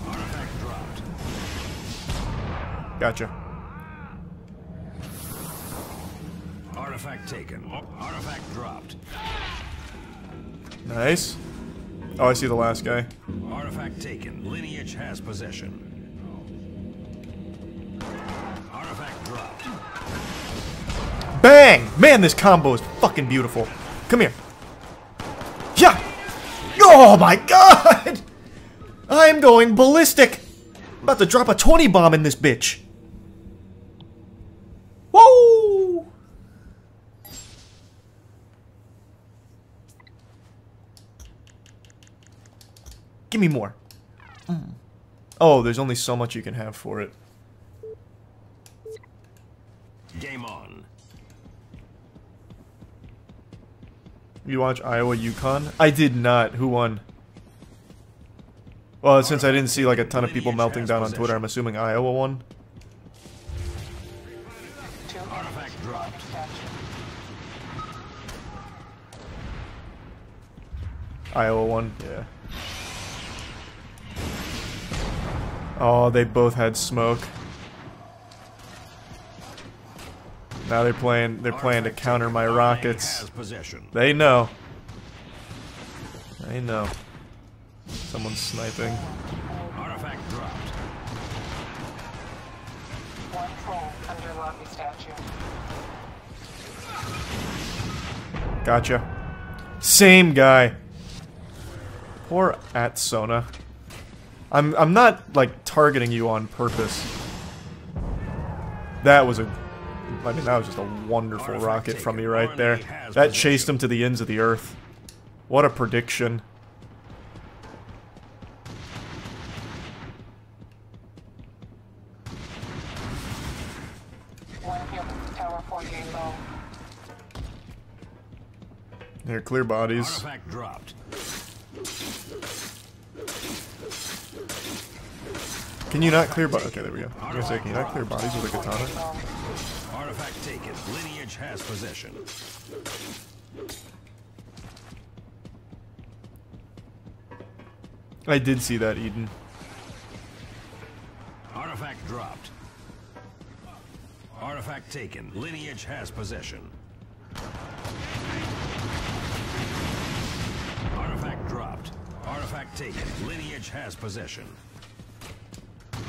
Artifact dropped. Gotcha. Artifact taken. Artifact dropped. Nice. Oh, I see the last guy. Artifact taken. Lineage has possession. Artifact dropped. Bang! Man, this combo is fucking beautiful. Come here. Oh my god! I'm going ballistic! I'm about to drop a 20 bomb in this bitch. Whoa! Give me more. Mm. Oh, there's only so much you can have for it. Game on. You watch Iowa UConn? I did not. Who won? Well, since I didn't see like a ton of people melting down on Twitter, I'm assuming Iowa won. Artifact dropped. Iowa won, yeah. Oh, they both had smoke. Now they're playing. They're playing to counter my rockets. They know. They know. Someone's sniping. Artifact dropped. One troll under lobby statue. Gotcha. Same guy. Poor Atsona. I'm I'm not like targeting you on purpose. That was a I mean that was just a wonderful Artifact rocket from me right there. That chased him to the ends of the earth. What a prediction. One human. Tower 48 low. They're clear bodies. Artifact dropped. Can you not clear bodies? Okay, there we go. I was gonna say, can you not clear bodies with a katana? Low. Artifact taken. Lineage has possession. I did see that, Eden. Artifact dropped. Artifact taken. Lineage has possession. Artifact dropped. Artifact taken. Lineage has possession.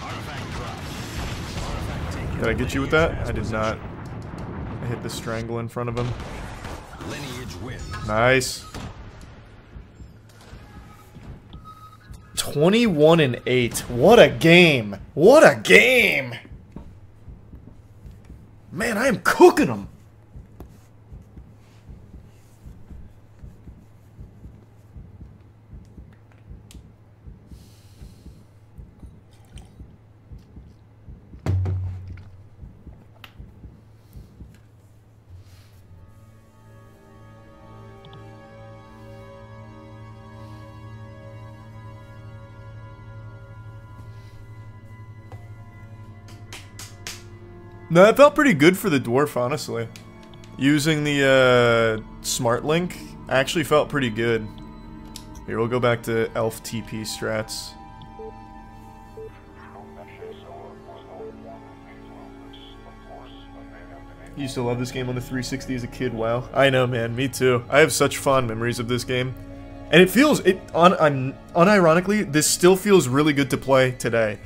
Artifact dropped. Artifact taken. Did I get you with that? I did not. I hit the strangle in front of him. Lineage wins. Nice. 21 and 8. What a game. What a game. Man, I am cooking them. No, that felt pretty good for the dwarf, honestly. Using the uh, smart link actually felt pretty good. Here, we'll go back to elf TP strats. You used to love this game on the 360 as a kid, wow. I know, man, me too. I have such fond memories of this game. And it feels, it on, un, unironically, this still feels really good to play today.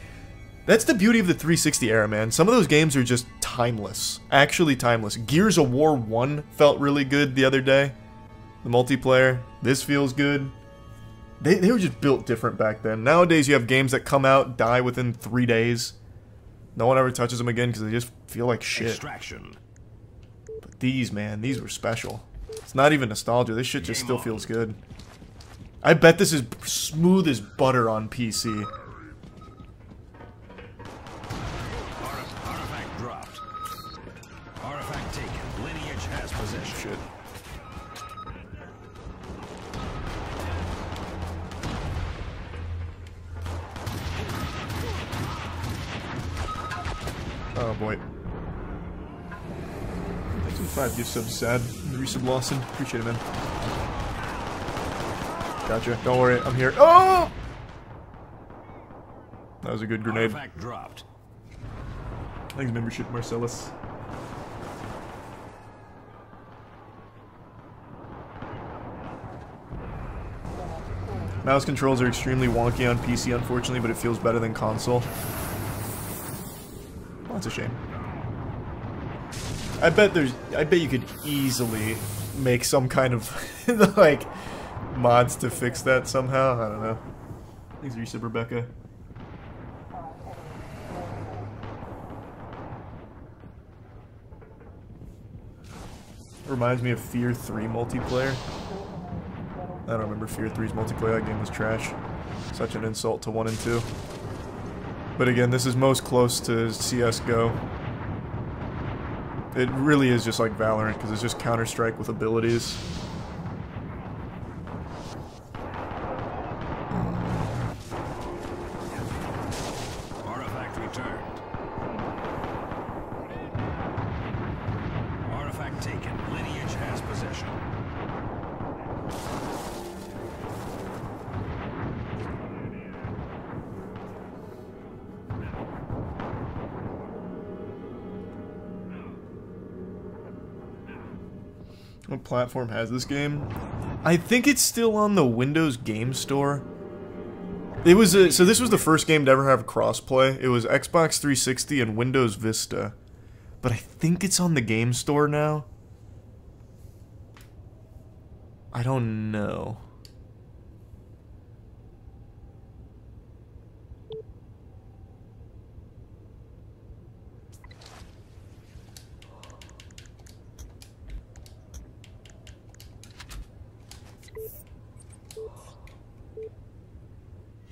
That's the beauty of the 360 era, man. Some of those games are just timeless. Actually timeless. Gears of War 1 felt really good the other day. The multiplayer. This feels good. They, they were just built different back then. Nowadays, you have games that come out, die within three days. No one ever touches them again because they just feel like shit. Extraction. But these, man, these were special. It's not even nostalgia. This shit just Game still on. feels good. I bet this is smooth as butter on PC. Boy. Thanks for the five gift subs, sad. Resub Lawson. Appreciate it, man. Gotcha. Don't worry, I'm here. Oh! That was a good grenade. Artifact dropped. Thanks, membership, Marcellus. Mouse controls are extremely wonky on PC, unfortunately, but it feels better than console. That's a shame. I bet there's. I bet you could easily make some kind of like mods to fix that somehow. I don't know. Thanks, Resub Rebecca. Reminds me of Fear 3 multiplayer. I don't remember Fear 3's multiplayer. That game was trash. Such an insult to 1 and 2. But again, this is most close to CSGO. It really is just like Valorant, because it's just Counter-Strike with abilities. Platform has this game? I think it's still on the Windows Game Store. It was a, so this was the first game to ever have crossplay. It was Xbox 360 and Windows Vista. But I think it's on the Game Store now. I don't know.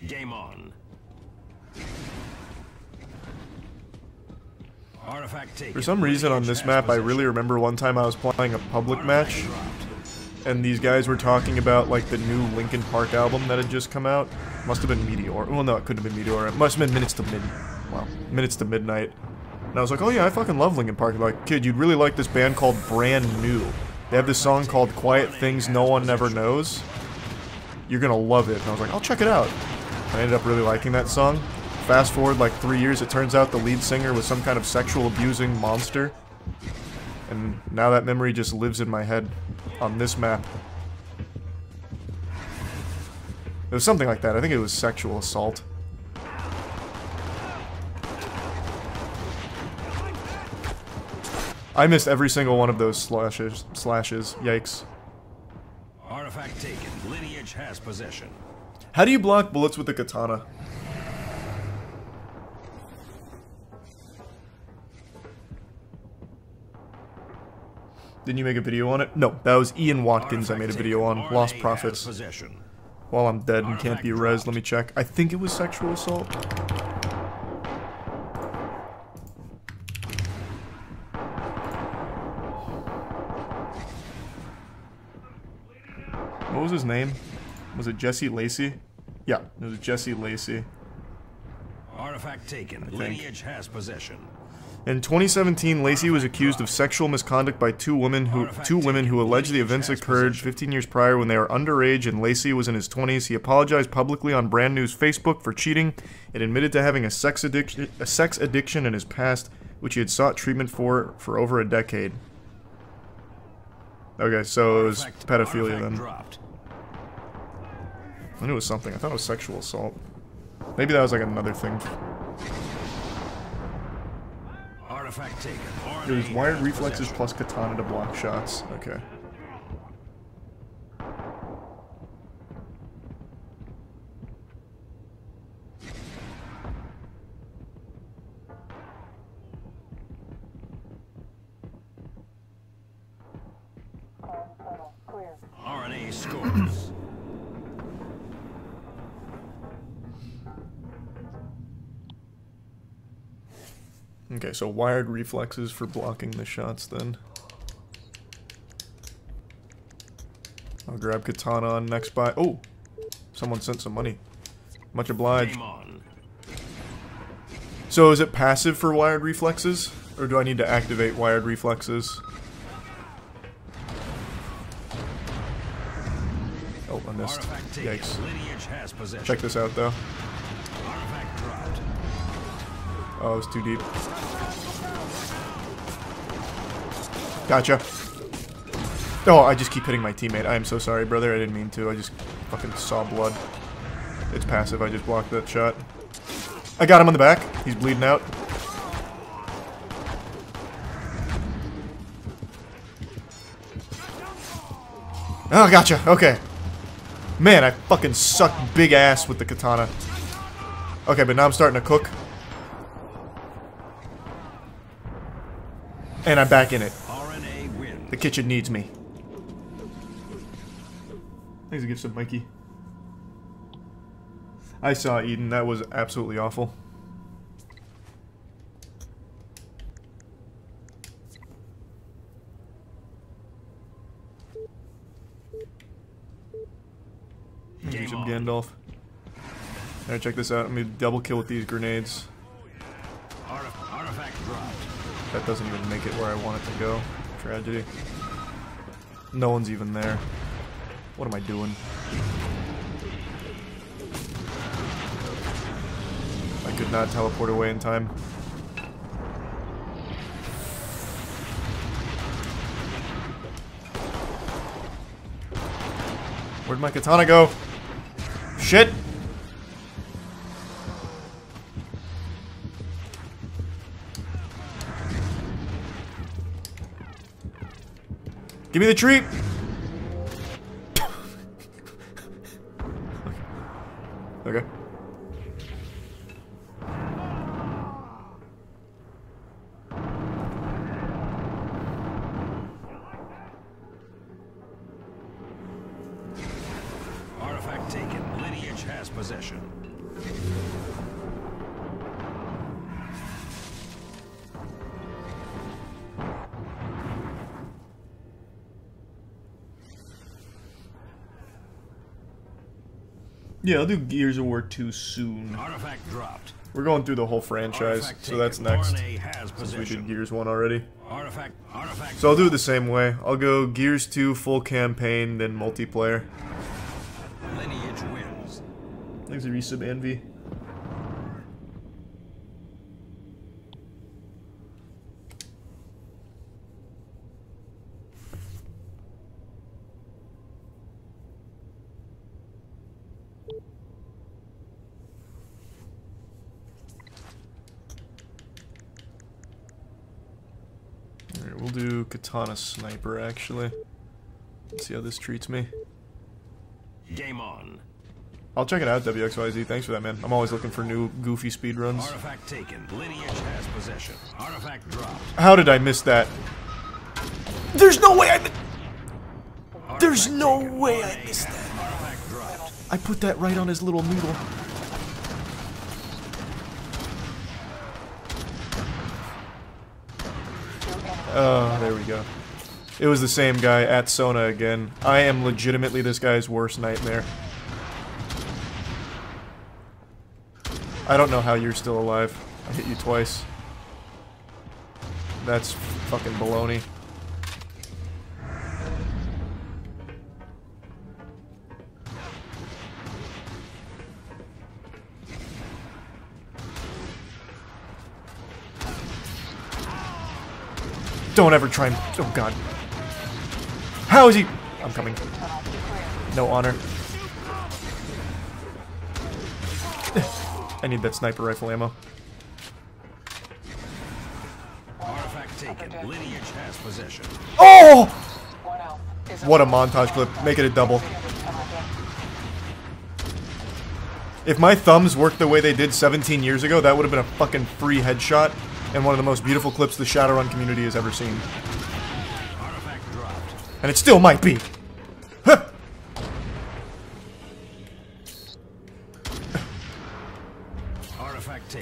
Game on. Artifact taken. For some reason on this map, I really remember one time I was playing a public match, and these guys were talking about like the new Linkin Park album that had just come out. Must have been Meteora. Well, no, it couldn't have been Meteora. It must have been Minutes to Mid. Well, Minutes to Midnight. And I was like, oh yeah, I fucking love Linkin Park. Like, kid, you'd really like this band called Brand New. They have this song called Quiet Things No One Never Knows. You're gonna love it. And I was like, I'll check it out. I ended up really liking that song. Fast forward like three years, it turns out the lead singer was some kind of sexual abusing monster. And now that memory just lives in my head on this map. It was something like that. I think it was sexual assault. I missed every single one of those slashes. Slashes. Yikes. Artifact taken. Lineage has possession. How do you block bullets with the katana? Didn't you make a video on it? No, that was Ian Watkins I made a video on. Lostprophets. Possession. While I'm dead and can't be res, let me check. I think it was sexual assault. What was his name? Was it Jesse Lacey? Yeah, it was Jesse Lacey. Artifact taken. Lineage has possession. In 2017, Lacey was accused of sexual misconduct by two women who two women who alleged the events occurred 15 years prior when they were underage and Lacey was in his 20s. He apologized publicly on Brand New's Facebook for cheating and admitted to having a sex addiction a sex addiction in his past, which he had sought treatment for for over a decade. Okay, so it was pedophilia then. I knew it was something. I thought it was sexual assault. Maybe that was like another thing. Artifact taken. It was wired reflexes plus katana to block shots. Okay. Clear. RNA scores. Okay, so wired reflexes for blocking the shots then. I'll grab katana on next buy. Oh! Someone sent some money. Much obliged. So is it passive for wired reflexes? Or do I need to activate wired reflexes? Oh, I missed. Yikes. Lineage has possession. Check this out though. Oh, it was too deep. Gotcha. Oh, I just keep hitting my teammate. I am so sorry, brother. I didn't mean to. I just fucking saw blood. It's passive. I just blocked that shot. I got him on the back. He's bleeding out. Oh, gotcha. Okay. Man, I fucking suck big ass with the katana. Okay, but now I'm starting to cook. And I'm back in it. The kitchen needs me. Thanks a gift of Mikey. I saw Eden. That was absolutely awful. Give Game some. Gandalf. Alright, check this out. I'm gonna double kill with these grenades. That doesn't even make it where I want it to go. Tragedy. No one's even there. What am I doing? I could not teleport away in time. Where'd my katana go? Shit! Give me the treat! Yeah, I'll do Gears of War 2 soon. Artifact dropped. We're going through the whole franchise, Artifact so that's next. Since we did. Gears 1 already. Artifact. Artifact. So I'll do it the same way. I'll go Gears 2 full campaign, then multiplayer. Lineage wins. Thanks resub Envy. Alright, we'll do a Sniper actually. Let's see how this treats me. Game on. I'll check it out, WXYZ. Thanks for that, man. I'm always looking for new goofy speedruns. Artifact taken. Lineage has possession. Artifact dropped. How did I miss that? There's no way I There's no way I missed that. I put that right on his little noodle. Oh, there we go. It was the same guy at Sona again. I am legitimately this guy's worst nightmare. I don't know how you're still alive. I hit you twice. That's fucking baloney. Don't ever try and. Oh god. How is he. I'm coming. No honor. I need that sniper rifle ammo. Artifact taken. Lineage has possession. Oh! One out. Is What a montage clip. Make it a double. If my thumbs worked the way they did 17 years ago, that would have been a fucking free headshot and one of the most beautiful clips the Shadowrun community has ever seen. And it still might be.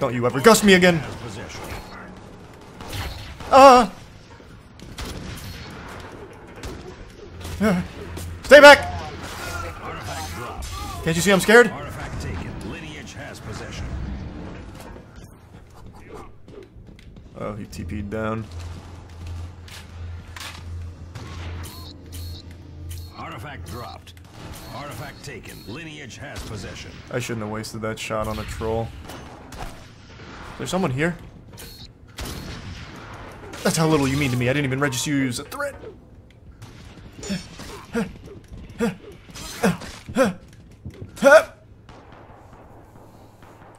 Don't you ever gust me again. Ah! Ah. Stay back! Can't you see I'm scared? Artifact taken. Lineage has possession. Down. Artifact dropped. Artifact taken. Lineage has possession. I shouldn't have wasted that shot on a troll. There's someone here? That's how little you mean to me. I didn't even register you as a threat.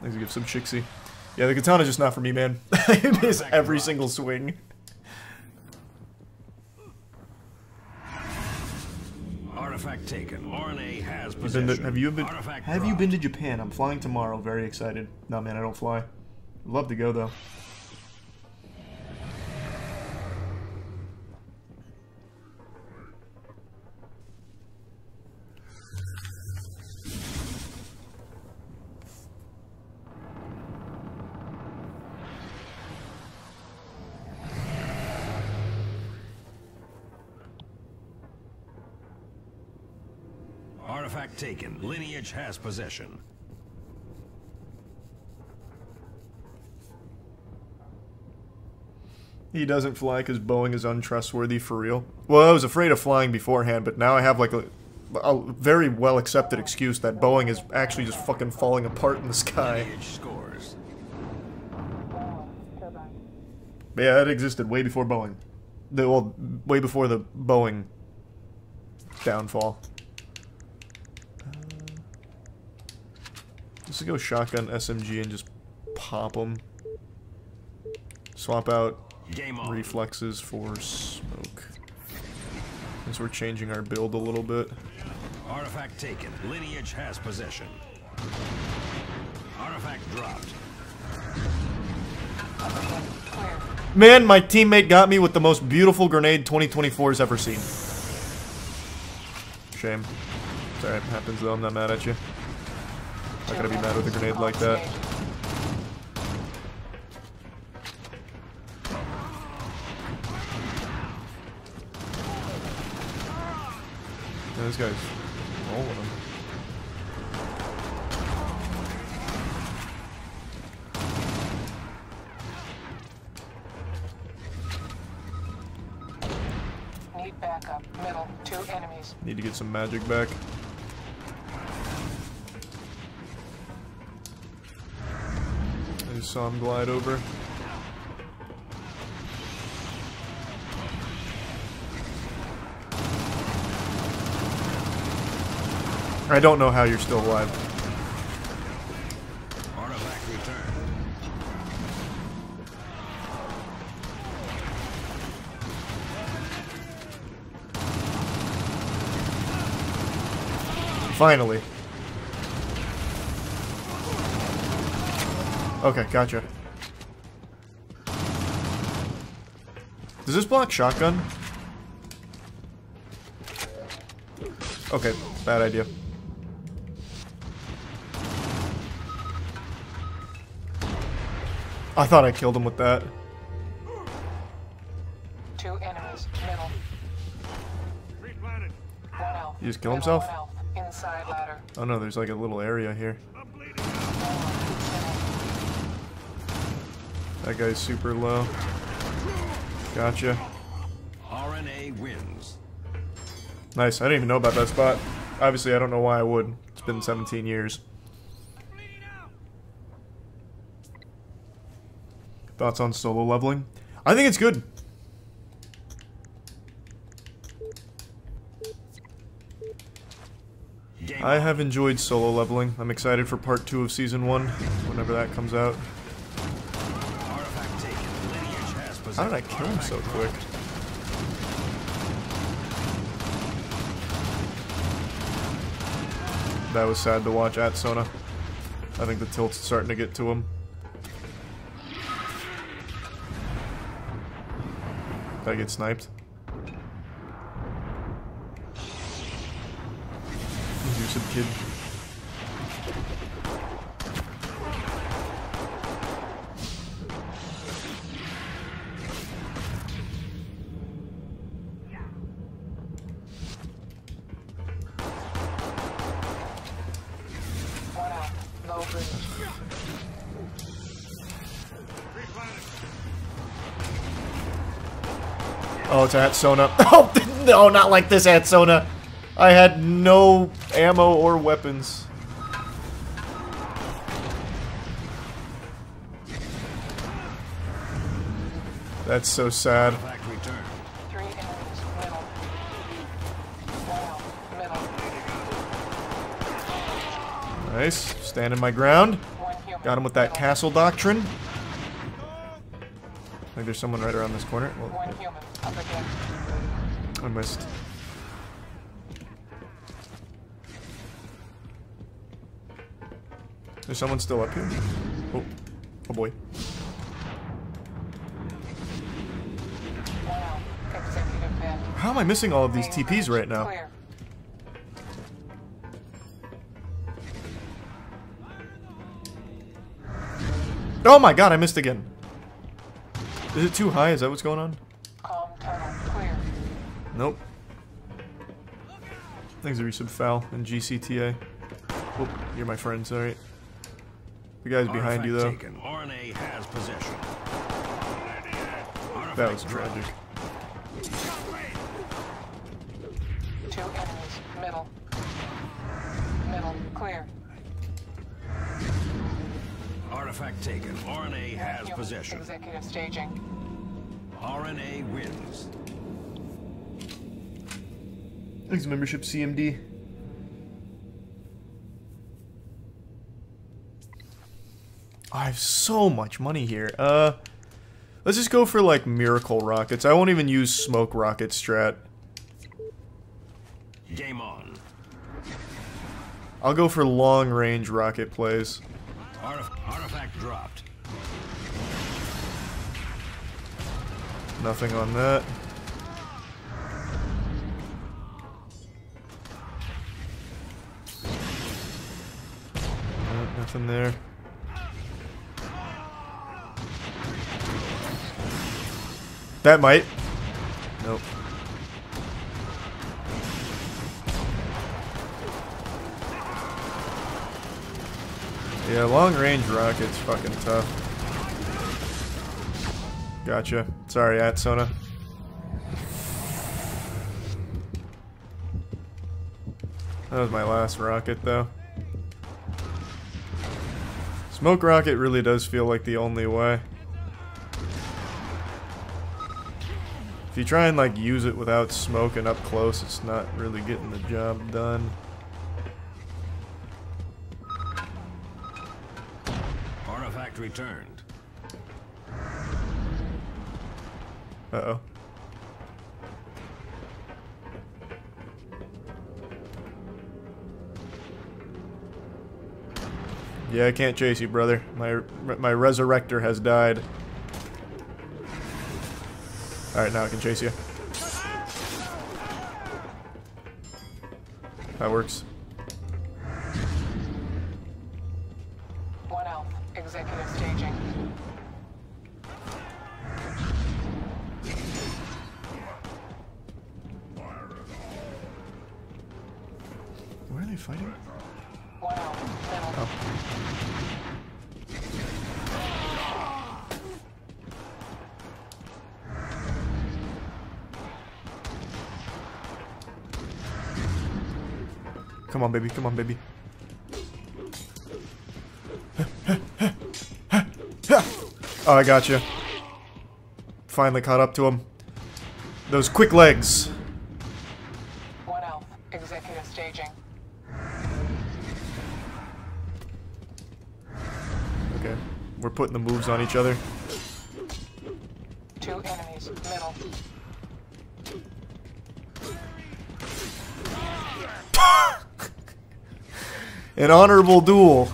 To give some Chixie. Yeah, the katana's just not for me, man. I miss every single swing. Artifact taken. RNA has Been possession. to- have you been? Artifact Have you been to Japan? I'm flying tomorrow. Very excited. No, man, I don't fly. Love to go though. Has possession. He doesn't fly because Boeing is untrustworthy for real. Well, I was afraid of flying beforehand, but now I have like a, a very well accepted excuse that Boeing is actually just fucking falling apart in the sky. Scores. But yeah, it existed way before Boeing. The well, way before the Boeing downfall. Let's go shotgun SMG and just pop them. Swap out Game reflexes for smoke. Since we're changing our build a little bit. Artifact taken. Lineage has possession. Artifact dropped. Man, my teammate got me with the most beautiful grenade 2024's ever seen. Shame. Sorry, it happens though, I'm not mad at you. Not gonna be mad with a grenade like that. Yeah, this guy's rolling him. Need backup. Middle. Two enemies. Need to get some magic back. Saw him glide over. I don't know how you're still alive. Finally. Okay, gotcha. Does this block shotgun? Okay, bad idea. I thought I killed him with that. Two enemies. Middle. One elf. He just kill Middle, himself? Inside ladder. Oh no, there's like a little area here. That guy's super low. Gotcha. RNA wins. Nice. I didn't even know about that spot. Obviously, I don't know why I would. It's been 17 years. Thoughts on solo leveling? I think it's good. I have enjoyed solo leveling. I'm excited for part two of season one, whenever that comes out. Artifact taken. Lineage has possession. How did I kill him so quick? That was sad to watch at Sona. I think the tilt's starting to get to him. Did I get sniped? Elusive kid. It's at Sona. Oh, no, not like this at Sona. I had no ammo or weapons. That's so sad. Artifact returned. Three enemies. Middle. One elf. Middle. Nice. Standing my ground. Got him with that castle doctrine. I think there's someone right around this corner. Well, yeah, human. Upper deck. I missed. There's someone still up here? Oh, oh boy. How am I missing all of these TPs right now? Oh my god, I missed again. Is it too high? Is that what's going on? Calm tunnel. Clear. Nope. Things are resub foul in GCTA. Oh, you're my friend, sorry. The guy's behind you though. Taken. RNA has possession. That was tragic. Two enemies. Middle. Middle. Clear. Artifact taken. RNA has possession. Executive staging. RNA wins. Thanks, membership CMD. I have so much money here. Uh, let's just go for like miracle rockets. I won't even use smoke rocket strat. Game on. I'll go for long range rocket plays. Artif artifact dropped. Nothing on that. Nothing there. That might. Nope. Yeah, long range rockets fucking tough. Gotcha. Sorry, Atsona. That was my last rocket, though. Smoke rocket really does feel like the only way. If you try and like use it without smoking up close, it's not really getting the job done. Artifact returned. Uh-oh. Yeah, I can't chase you, brother. My my resurrector has died. Alright, now I can chase you. That works. On, baby. Come on, baby. Oh, I got you. Finally caught up to him. Those quick legs. One elf. Executive staging. Okay. We're putting the moves on each other. Two enemies. Middle. An honorable duel.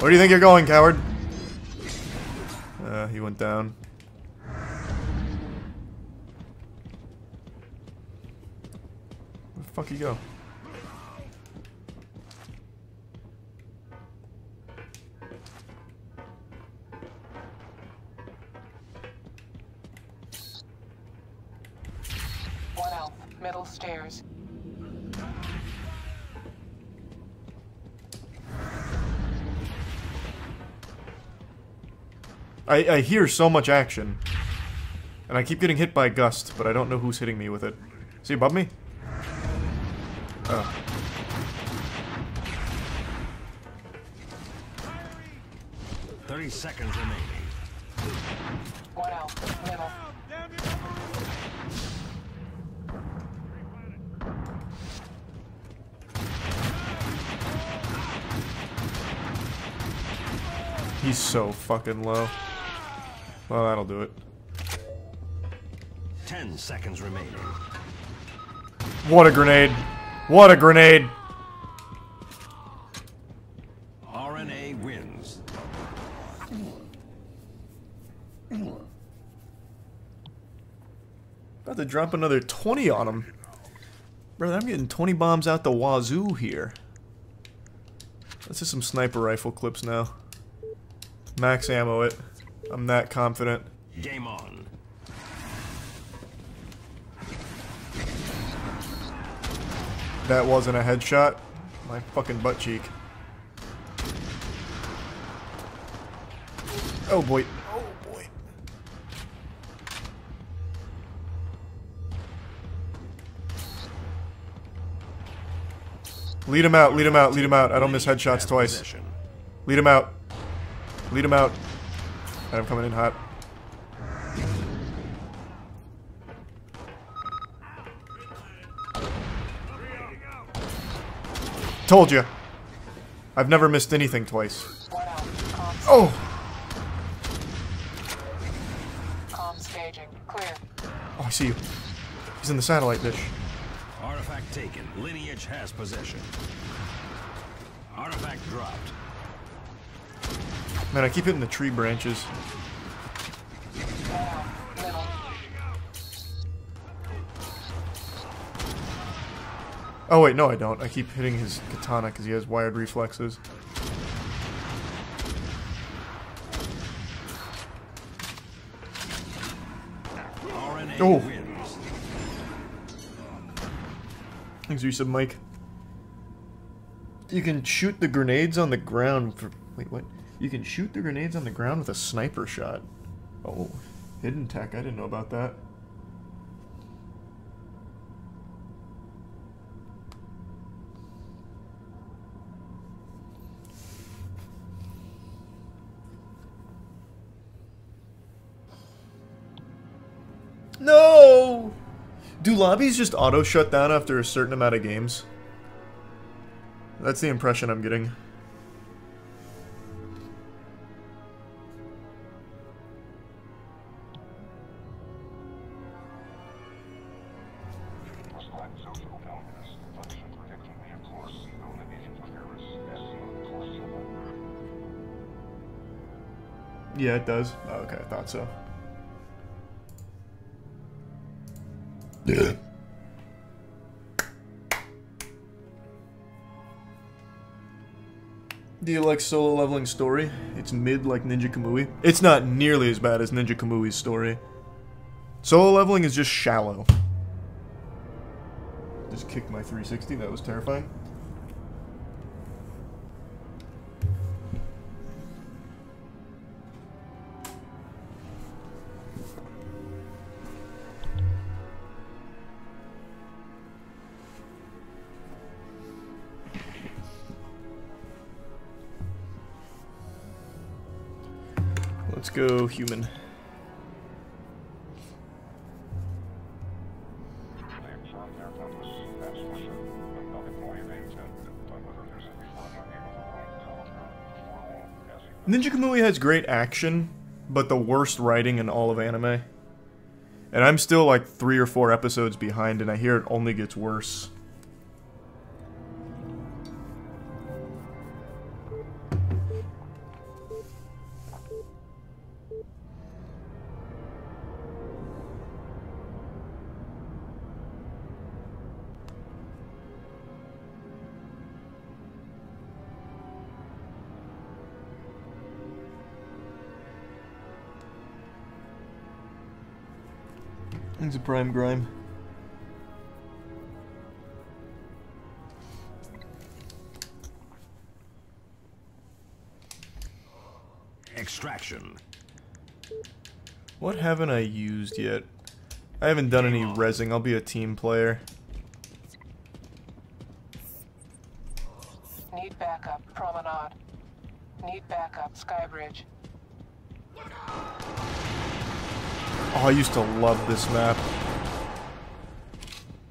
Where do you think you're going, coward? Uh, he went down. Where the fuck you go? I, I hear so much action. And I keep getting hit by Gust, but I don't know who's hitting me with it. Is he above me? Oh. Thirty seconds remaining. He's so fucking low. Well, that'll do it. Ten seconds remaining. What a grenade. What a grenade. RNA wins. About to drop another 20 on him. Brother, I'm getting 20 bombs out the wazoo here. Let's just some sniper rifle clips now. Max ammo it. I'm that confident. Game on. That wasn't a headshot. My fucking butt cheek. Oh boy. Oh boy. Lead him out, lead him out, lead him out. I don't miss headshots twice. Lead him out. Lead him out. I'm coming in hot. Told you. I've never missed anything twice. Oh! Oh, I see you. He's in the satellite dish. Artifact taken. Lineage has possession. Artifact dropped. Man, I keep hitting the tree branches. One out. Middle. Oh wait, no I don't. I keep hitting his katana because he has wired reflexes. Oh. Thanks, you said Mike. You can shoot the grenades on the ground for. Wait, what? You can shoot the grenades on the ground with a sniper shot. Oh, hidden tech. I didn't know about that. No! Do lobbies just auto shut down after a certain amount of games? That's the impression I'm getting. Yeah, it does. Oh, okay, I thought so. Yeah. Do you like solo leveling story? It's mid like Ninja Kamui. It's not nearly as bad as Ninja Kamui's story. Solo leveling is just shallow. Just kicked my 360, that was terrifying. Human. Ninja Kamui has great action, but the worst writing in all of anime. And I'm still like three or four episodes behind, and I hear it only gets worse. Prime grime. Extraction. What haven't I used yet? I haven't done any resing. I'll be a team player. Need backup. Promenade. Need backup. Skybridge. Oh, I used to love this map.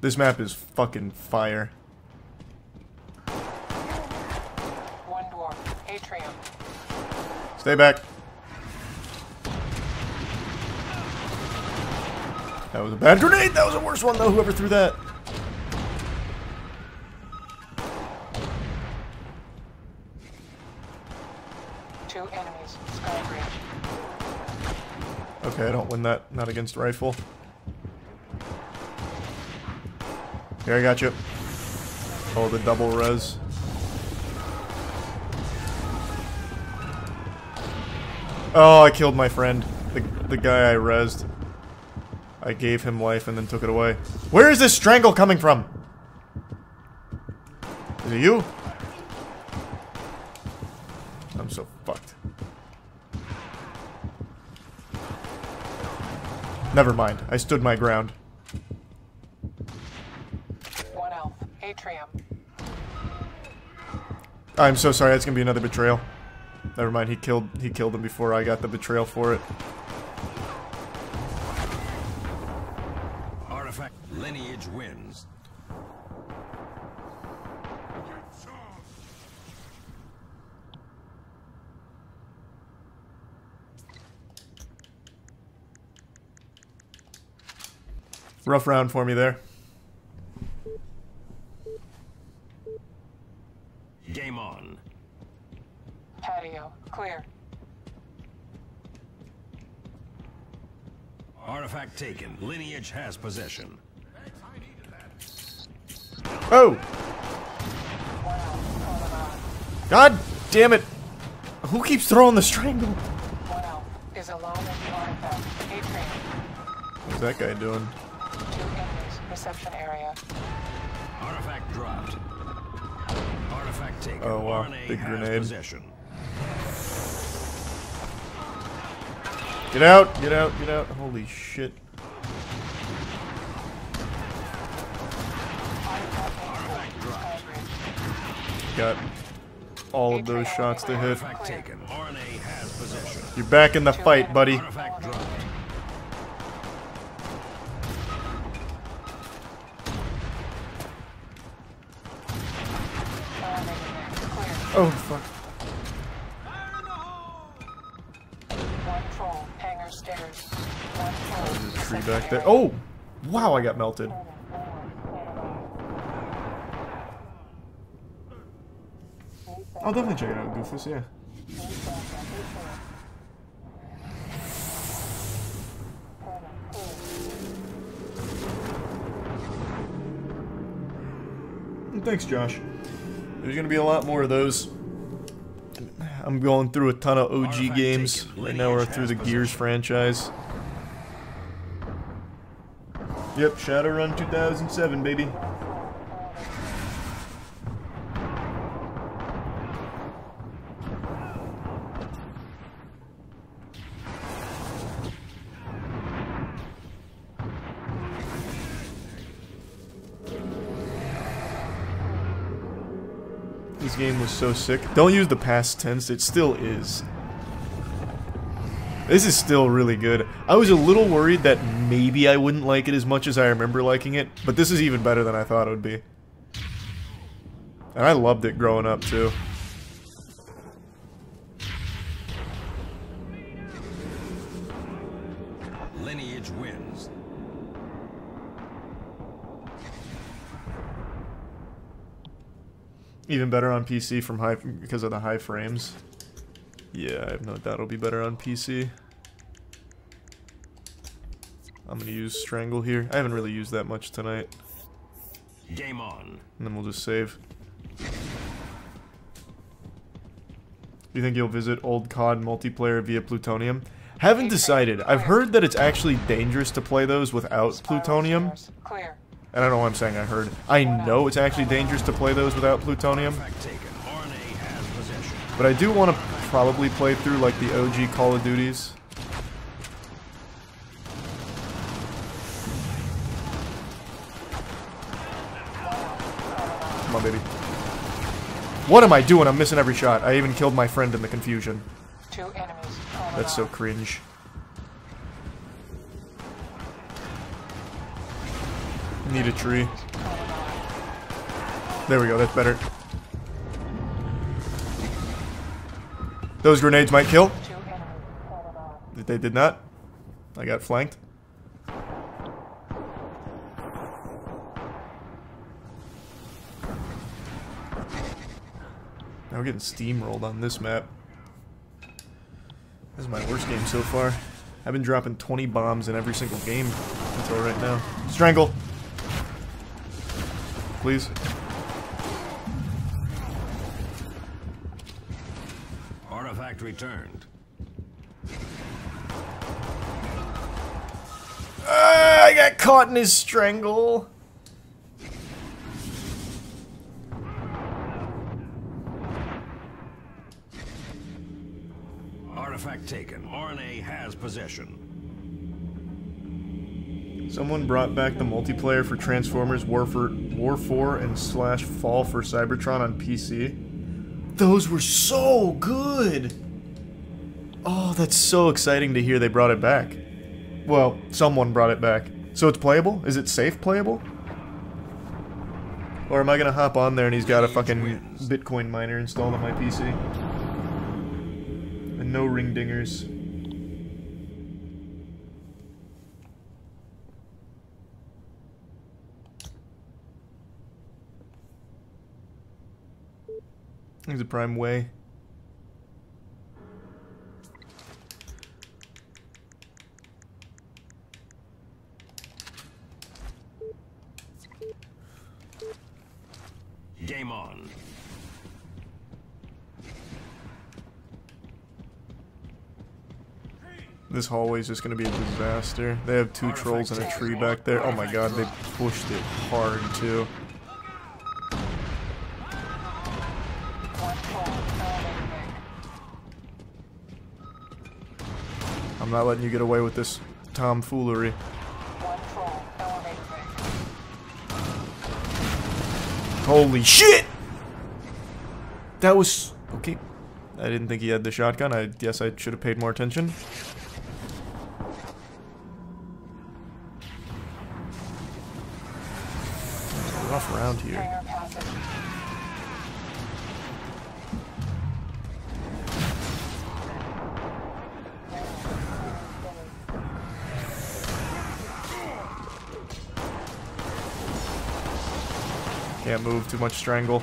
This map is fucking fire. One. Atrium. Stay back. That was a bad grenade. That was the worst one though. Whoever threw that. Okay, I don't win that. Not against rifle. Here, I got you. Oh, the double res. Oh, I killed my friend. The, the guy I resed. I gave him life and then took it away. Where is this strangle coming from? Is it you? I'm so fucked. Never mind. I stood my ground. One elf. Atrium. I'm so sorry. That's gonna be another betrayal. Never mind. He killed. He killed him before I got the betrayal for it. Artifact. Lineage wins. Rough round for me there. Game on. Patio. Clear. Artifact taken. Lineage has possession. Oh! God damn it! Who keeps throwing the strangle? One elf is alone at the artifact. Atrium. What's that guy doing? Two enemies. Reception area. Artifact dropped. Artifact taken. Oh, wow. RNA Big has grenade. possession. Get out! Get out! Get out! Holy shit. Artifact dropped. Got all of those shots to hit. Artifact taken. RNA has possession. You're back in the fight, buddy. Artifact dropped. Elevator Clear. Oh, fuck. One troll. Hangar stairs. One troll. There's a tree back there. Oh! Wow, I got melted. I'll definitely check it out, Goofus, yeah. Thanks, Josh. There's gonna be a lot more of those. I'm going through a ton of OG games. Right now we're through the Gears franchise. Yep, Shadowrun 2007, baby. Was so sick. Don't use the past tense, it still is. This is still really good. I was a little worried that maybe I wouldn't like it as much as I remember liking it, but this is even better than I thought it would be. And I loved it growing up, too. Even better on PC from high because of the high frames. Yeah, I have no doubt it'll be better on PC. I'm gonna use Strangle here. I haven't really used that much tonight. Game on. And then we'll just save. Do you think you'll visit old COD multiplayer via Plutonium? Haven't decided. I've heard that it's actually dangerous to play those without Plutonium. Clear. And I don't know what I'm saying I heard. I know it's actually dangerous to play those without Plutonium. Artifact taken. RNA has possession. But I do want to probably play through like the OG Call of Duties. Come on, baby. What am I doing? I'm missing every shot. I even killed my friend in the confusion. Two enemies. That's so cringe. Need a tree. There we go, that's better. Those grenades might kill. They did not. I got flanked. Now we're getting steamrolled on this map. This is my worst game so far. I've been dropping 20 bombs in every single game until right now. Strangle! Please. Artifact returned. Ah, I got caught in his strangle. Artifact taken. RNA has possession. Someone brought back the multiplayer for Transformers War for War 4 and slash Fall for Cybertron on PC. Those were so good. Oh, that's so exciting to hear they brought it back. Well, someone brought it back. So it's playable? Is it safe playable? Or am I gonna hop on there and he's got a fucking Bitcoin miner installed on my PC? And no ring dingers. He's a prime way. Game on. This hallway is just gonna be a disaster. They have two trolls and a tree back there. Oh my god, they pushed it hard too. Not letting you get away with this tomfoolery. Holy shit! That was... Okay. I didn't think he had the shotgun. I guess I should have paid more attention. Rough around here. Move, too much strangle.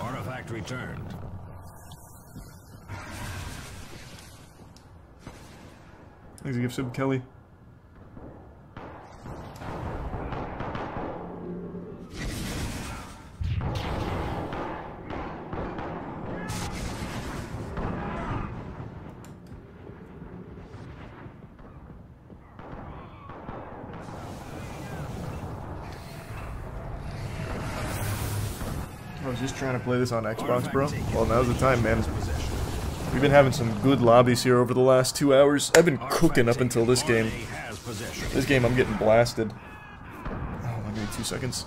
Artifact returned. Thanks, sub, Kelly. Play this on Xbox, bro. Well, now's the time, man. We've been having some good lobbies here over the last two hours. I've been cooking up until this game. RNA has possession. This game, I'm getting blasted. Oh, give me two seconds.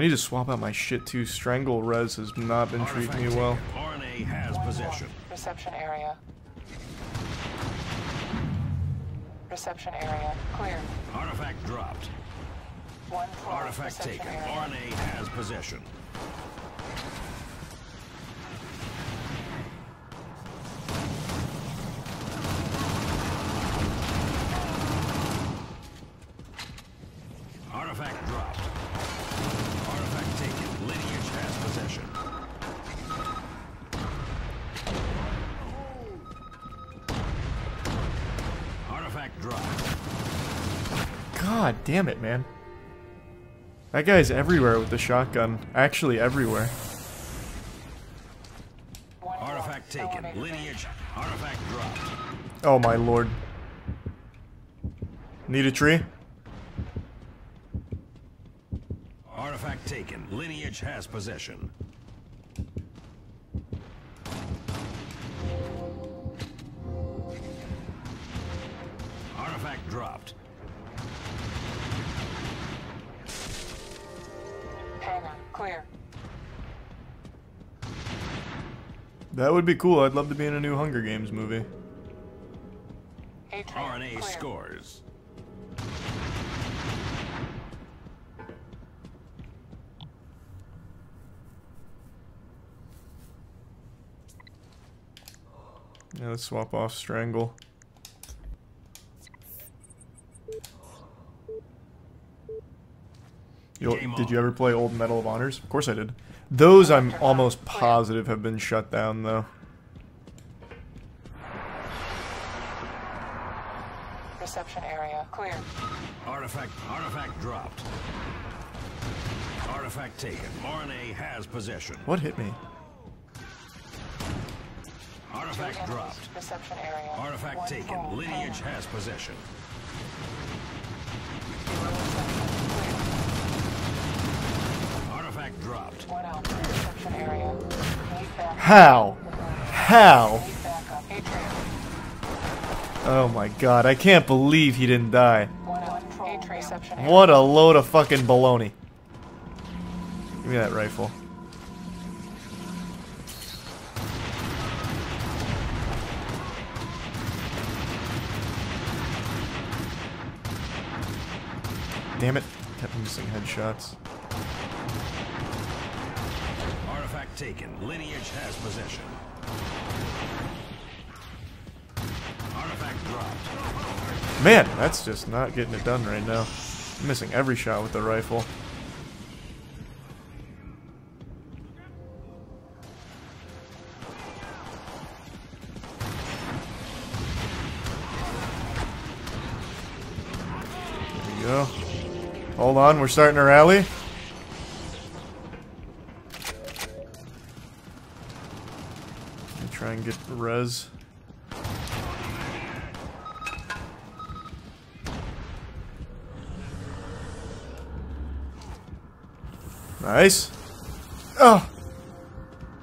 I need to swap out my shit too. Strangle res has not been treating me well. RNA has possession. Reception area. Reception area. Clear. Artifact dropped. One. Artifact taken. area. RNA has possession. Damn it, man. That guy's everywhere with the shotgun. Actually, everywhere. Artifact taken. Lineage. Artifact dropped. Oh my lord. Need a tree? Artifact taken. Lineage has possession. Be cool. I'd love to be in a new Hunger Games movie. RNA scores. Yeah, let's swap off Strangle. Yo, did you ever play old Medal of Honors? Of course I did. Those I'm almost positive have been shut down though. Reception area. Clear. Artifact. Artifact dropped. Artifact taken. RNA has possession. What hit me? Artifact dropped. Reception area. Artifact One taken. full Lineage hangar. has possession. Artifact dropped. One out. Reception area. Need backup. How? How? Need backup. Atrium. Oh my god, I can't believe he didn't die. One out. Atrium. Reception area. What a load of fucking baloney. Give me that rifle. Damn it. Kept missing headshots. Artifact taken. Lineage has possession. Man, that's just not getting it done right now. I'm missing every shot with the rifle. There we go. Hold on, we're starting to rally. Try and get res. Nice. Oh!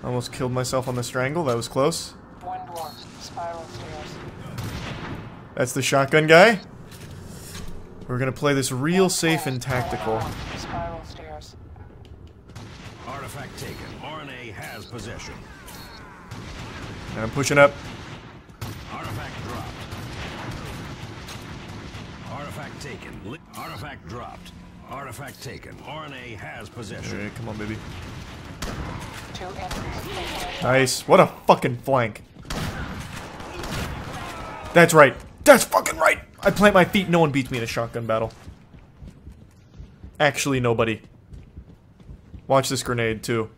Almost killed myself on the strangle. That was close. One dwarf. Spiral stairs. That's the shotgun guy. We're gonna play this real safe and tactical. Spiral stairs. Artifact taken. RNA has possession. And I'm pushing up. Artifact dropped. Artifact taken. Artifact dropped. Artifact taken. RNA has possession. Alright, come on, baby. Nice. What a fucking flank. That's right. That's fucking right. I plant my feet. No one beats me in a shotgun battle. Actually, nobody. Watch this grenade, too.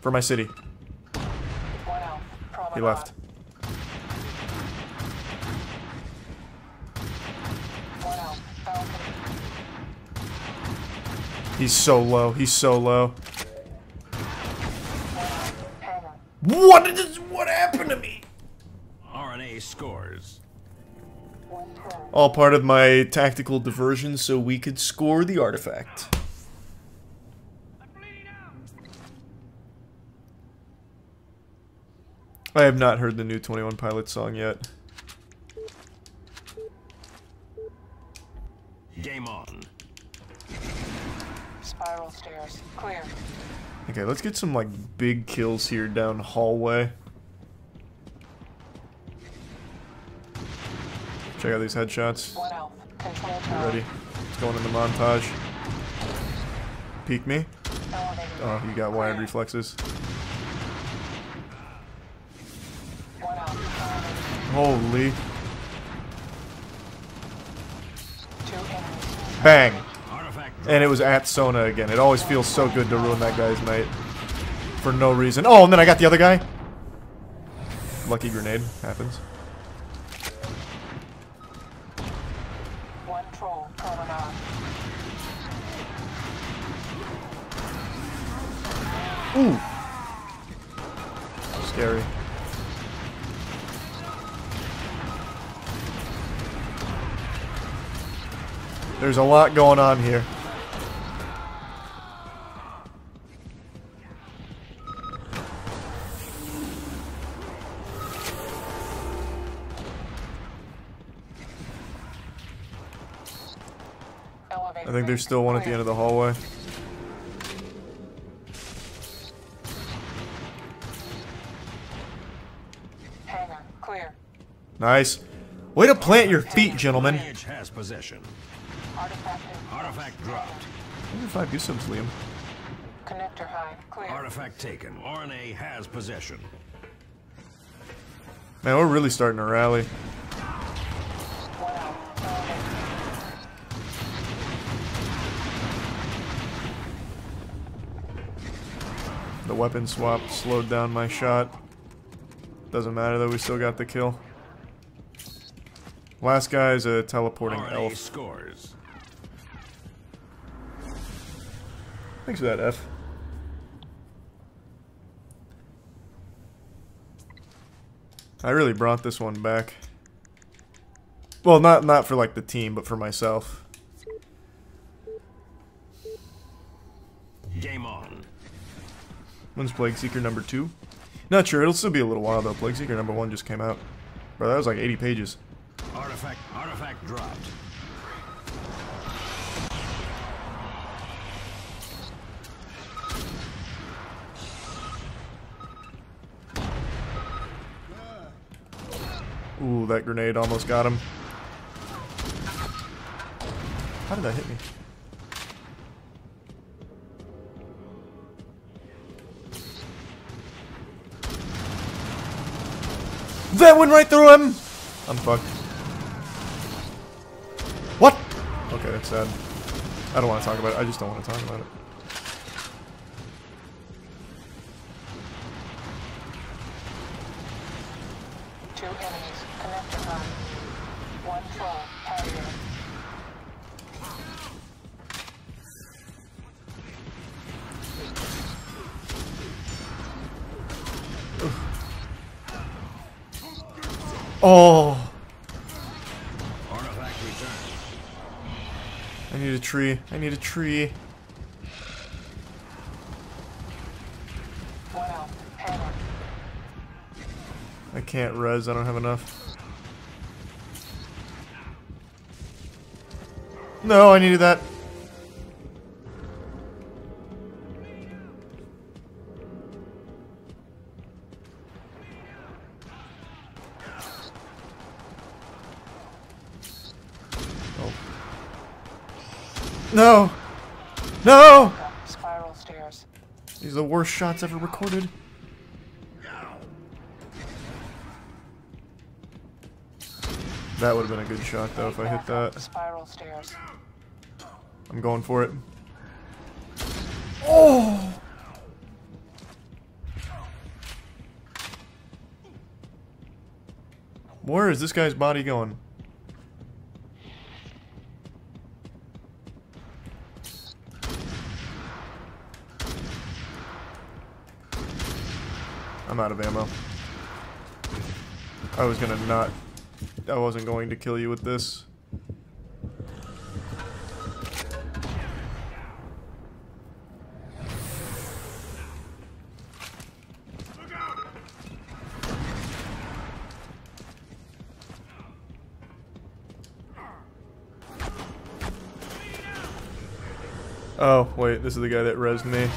For my city. One out. Promenade. He left. One out. Balcony. He's so low. He's so low. What is what happened to me? RNA scores. All part of my tactical diversion so we could score the artifact. I have not heard the new 21 Pilots song yet. Game on. Spiral stairs. Clear. Okay, let's get some like big kills here down hallway. Check out these headshots. One out. Control Get tower. ready. It's going in the montage. Peek me. Elevator. Oh, you got wired reflexes. One out. Holy. Bang! And it was at Sona again. It always feels so good to ruin that guy's night. For no reason. Oh, and then I got the other guy. Lucky grenade. Happens. One troll. Promenade. Ooh! Scary. There's a lot going on here. Think there's still one at the end of the hallway. Hangar. Clear. Nice. Way to plant your feet, gentlemen. Lineage has possession. Artifact. Artifact dropped. Wonder if I do some Liam. Connector high. Clear. Artifact taken. RNA has possession. Man, we're really starting to rally. One out. The weapon swap slowed down my shot. Doesn't matter though, we still got the kill. Last guy is a teleporting RNA elf. scores. Thanks for that, F. I really brought this one back. Well, not not for like the team, but for myself. Game on. When's Plague Seeker number two? Not sure. It'll still be a little while though. Plague Seeker number one just came out. Bro, that was like 80 pages. Artifact, artifact dropped. Ooh, that grenade almost got him. How did that hit me? That went right through him! I'm fucked. What? Okay, that's sad. I don't want to talk about it. I just don't want to talk about it. Two enemies. Connector run. One foe. Harrier. Oh! Artifact returned. I need a tree. I need a tree. I can't res. I don't have enough. No, I needed that. Worst shots ever recorded. That would have been a good shot though if I hit that. Spiral stairs. I'm going for it. Oh! Where is this guy's body going? I'm out of ammo. I was gonna not... I wasn't going to kill you with this. Oh, wait, this is the guy that resed me.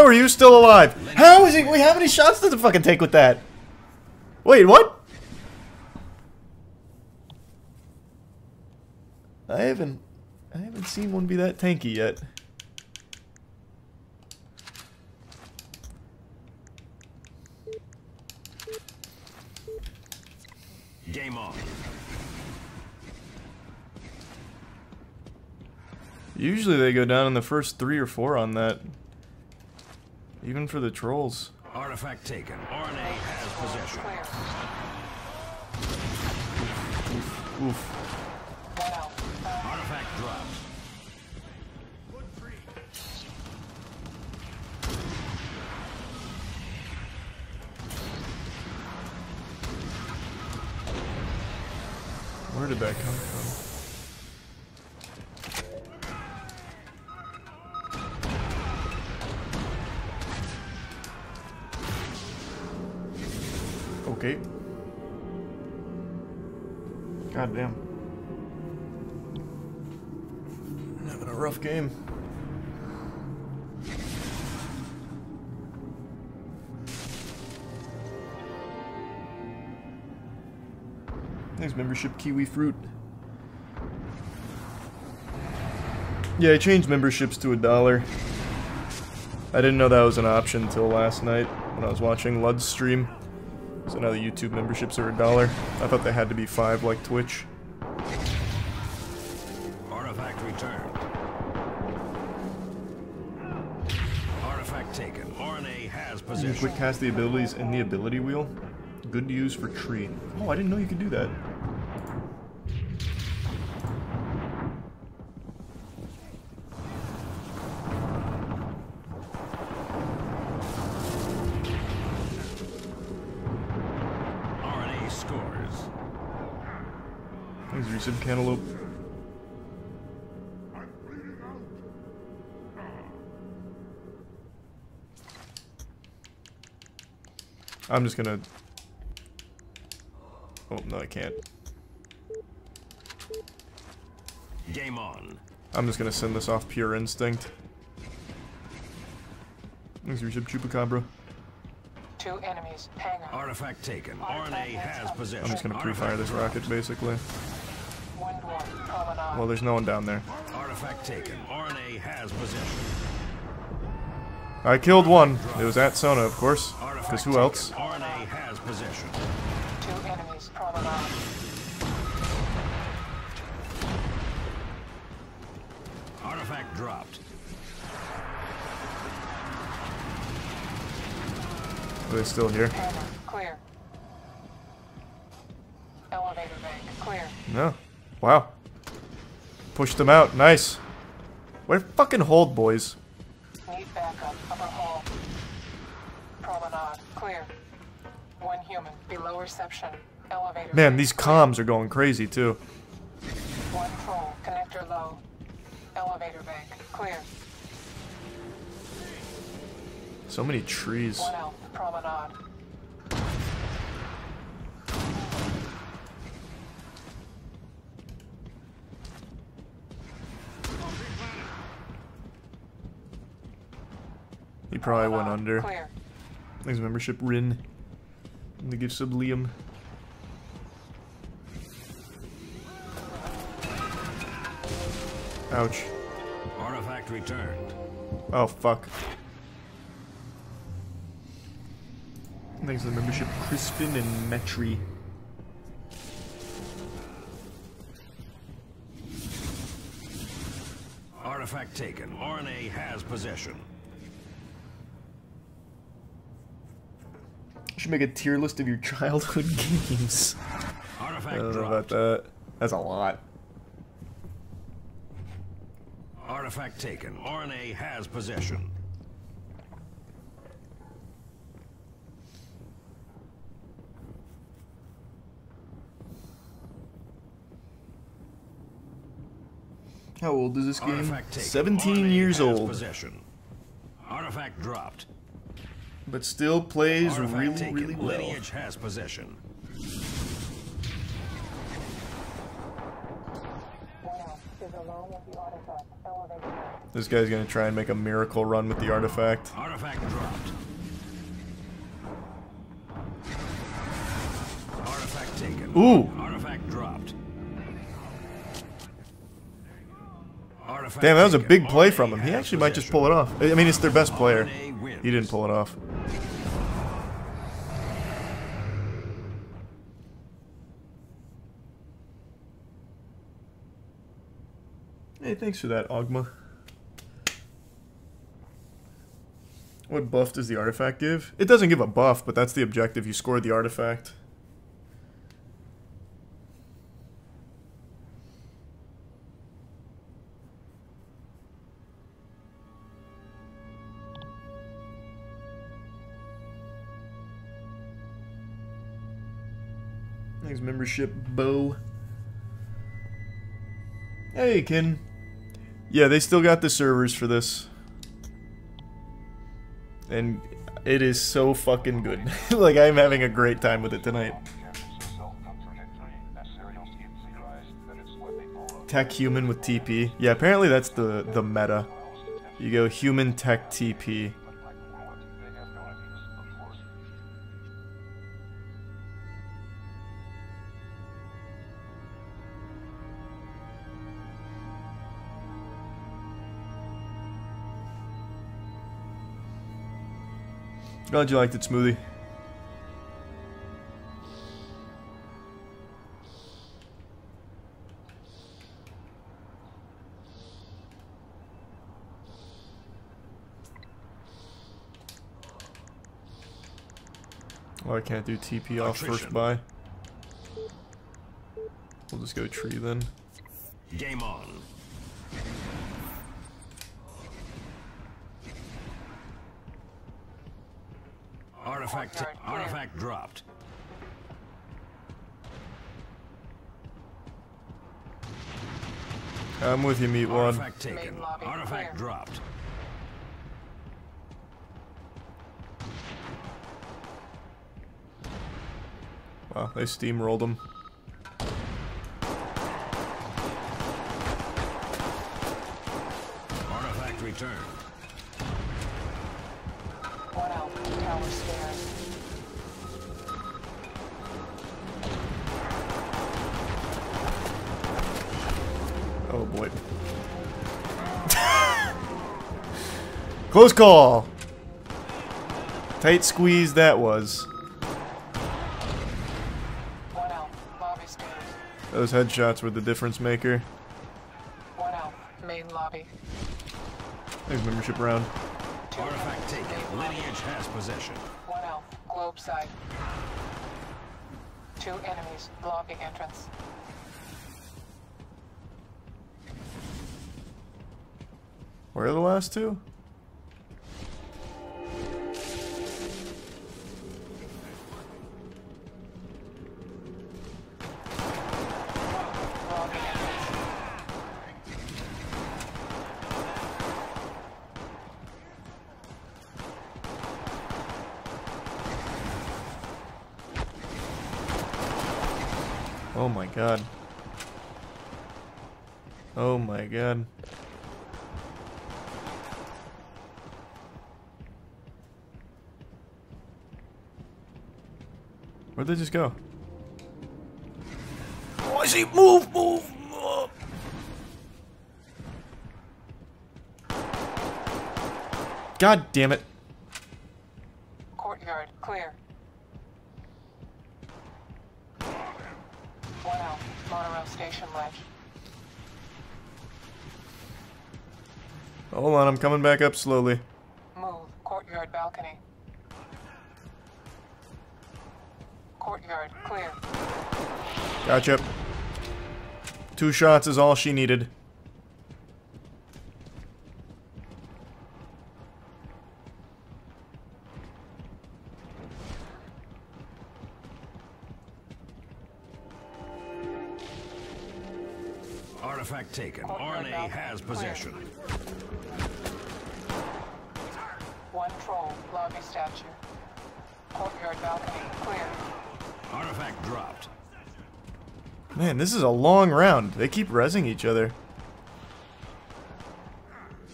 How are you still alive? How is he? Wait, how many shots does it fucking take with that? Wait, what? I haven't, I haven't seen one be that tanky yet. Game on. Usually they go down in the first three or four on that. Even for the trolls. Artifact taken. RNA has possession. Clear. Oof. Game. Thanks, membership Kiwi Fruit. Yeah, I changed memberships to a dollar. I didn't know that was an option until last night when I was watching Lud's stream. So now the YouTube memberships are a dollar. I thought they had to be five like Twitch. Taken. RNA has You position. quick cast the abilities in the ability wheel. Good to use for tree. Oh, I didn't know you could do that. RNA scores. Thanks, Resub Cantaloupe. I'm just gonna... Oh, no I can't. Game on. I'm just gonna send this off pure instinct. Thanks, Resub Chupacabra. Two enemies. Hangar. Artifact taken. RNA has possession. I'm just gonna pre-fire this rocket, basically. Well, there's no one down there. Artifact taken. RNA has possession. I killed one. It was at Sona, of course. Because who else? RNA has possession. Two enemies. Promenade. Artifact dropped. Are they still here? Clear. Elevator bank. Clear. No. Wow. Pushed them out. Nice. Way to fucking hold, boys. Need backup. Upper hall. Promenade. Clear. One human. Below reception. Elevator. Man, these comms are going crazy, too. One troll. Connector low. Elevator bank. Clear. So many trees. One elf. Promenade. He probably went Promenade. under. Clear. Thanks, membership, Rin. And the gift sub Liam. Ouch. Artifact returned. Oh, fuck. Thanks for the membership, Crispin and Metri. Artifact taken. RNA has possession. Should make a tier list of your childhood games. Artifact I don't know about that. That's a lot. Artifact taken. RNA has possession. How old is this game? 17 years old. Possession. Artifact dropped. But still plays Artifact really, taken. really well. Lineage has possession. One elf is alone with the artifact. Elevator bank. This guy's gonna try and make a miracle run with the artifact. Artifact dropped. Artifact taken. Ooh. Artifact dropped. Damn, that was a big play from him. He actually might just pull it off. I mean, it's their best player. He didn't pull it off. Hey, thanks for that, Ogma. What buff does the artifact give? It doesn't give a buff, but that's the objective. You score the artifact. Membership, Bo. Hey, Kin. Yeah, they still got the servers for this. And it is so fucking good. like, I'm having a great time with it tonight. Tech human with TP. Yeah, apparently that's the, the meta. You go human tech TP. Glad you liked it, Smoothie. Oh, I can't do TP off first buy. We'll just go tree then. Game on. Artifact, ta- Courtyard clear. artifact dropped. I'm with you, Meatwad. Artifact taken. Artifact clear. dropped. Wow, they steamrolled him. Artifact returned. Close call. Tight squeeze that was. One out. Lobby stairs. Those headshots were the difference maker. One out. Main lobby. Thanks, membership round. Two Artifact enemies. taken. Main lobby. Lineage has possession. One out. Globe side. Two enemies. Lobby entrance. Where are the last two? Where'd they just go? Oh, I see! Move! Move! move. God damn it. Courtyard. Clear. One out. Monorail station ledge. Hold on, I'm coming back up slowly. Gotcha. Two shots is all she needed. They keep resing each other.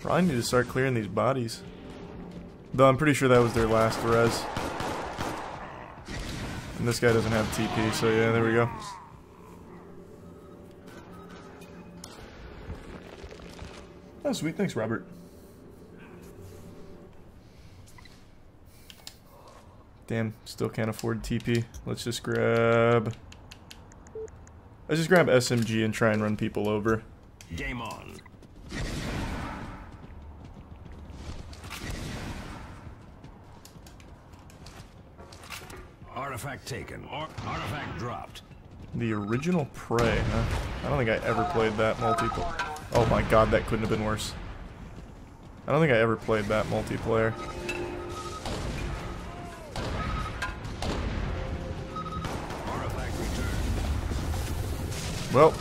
Probably need to start clearing these bodies. Though I'm pretty sure that was their last res. And this guy doesn't have TP, so yeah, there we go. Oh, sweet. Thanks, Robert. Damn, still can't afford TP. Let's just grab... Let's just grab SMG and try and run people over. Game on. Artifact taken. Ar- artifact dropped. The original Prey, huh? I don't think I ever played that multiplayer. Oh my god, that couldn't have been worse. I don't think I ever played that multiplayer. Well.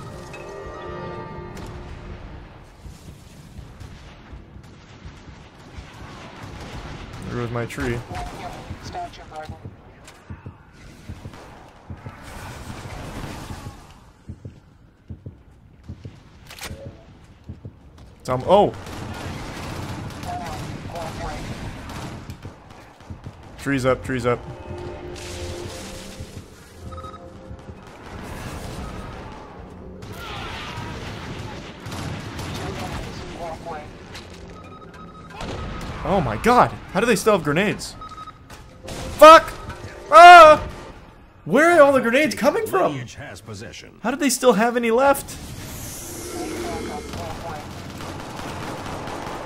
There goes my tree. Tom. Oh! Trees up, trees up. God! How do they still have grenades? Fuck! Ah! Where are all the grenades coming from? Lineage has possession. How did they still have any left? Need backup. Walkway. Need backup.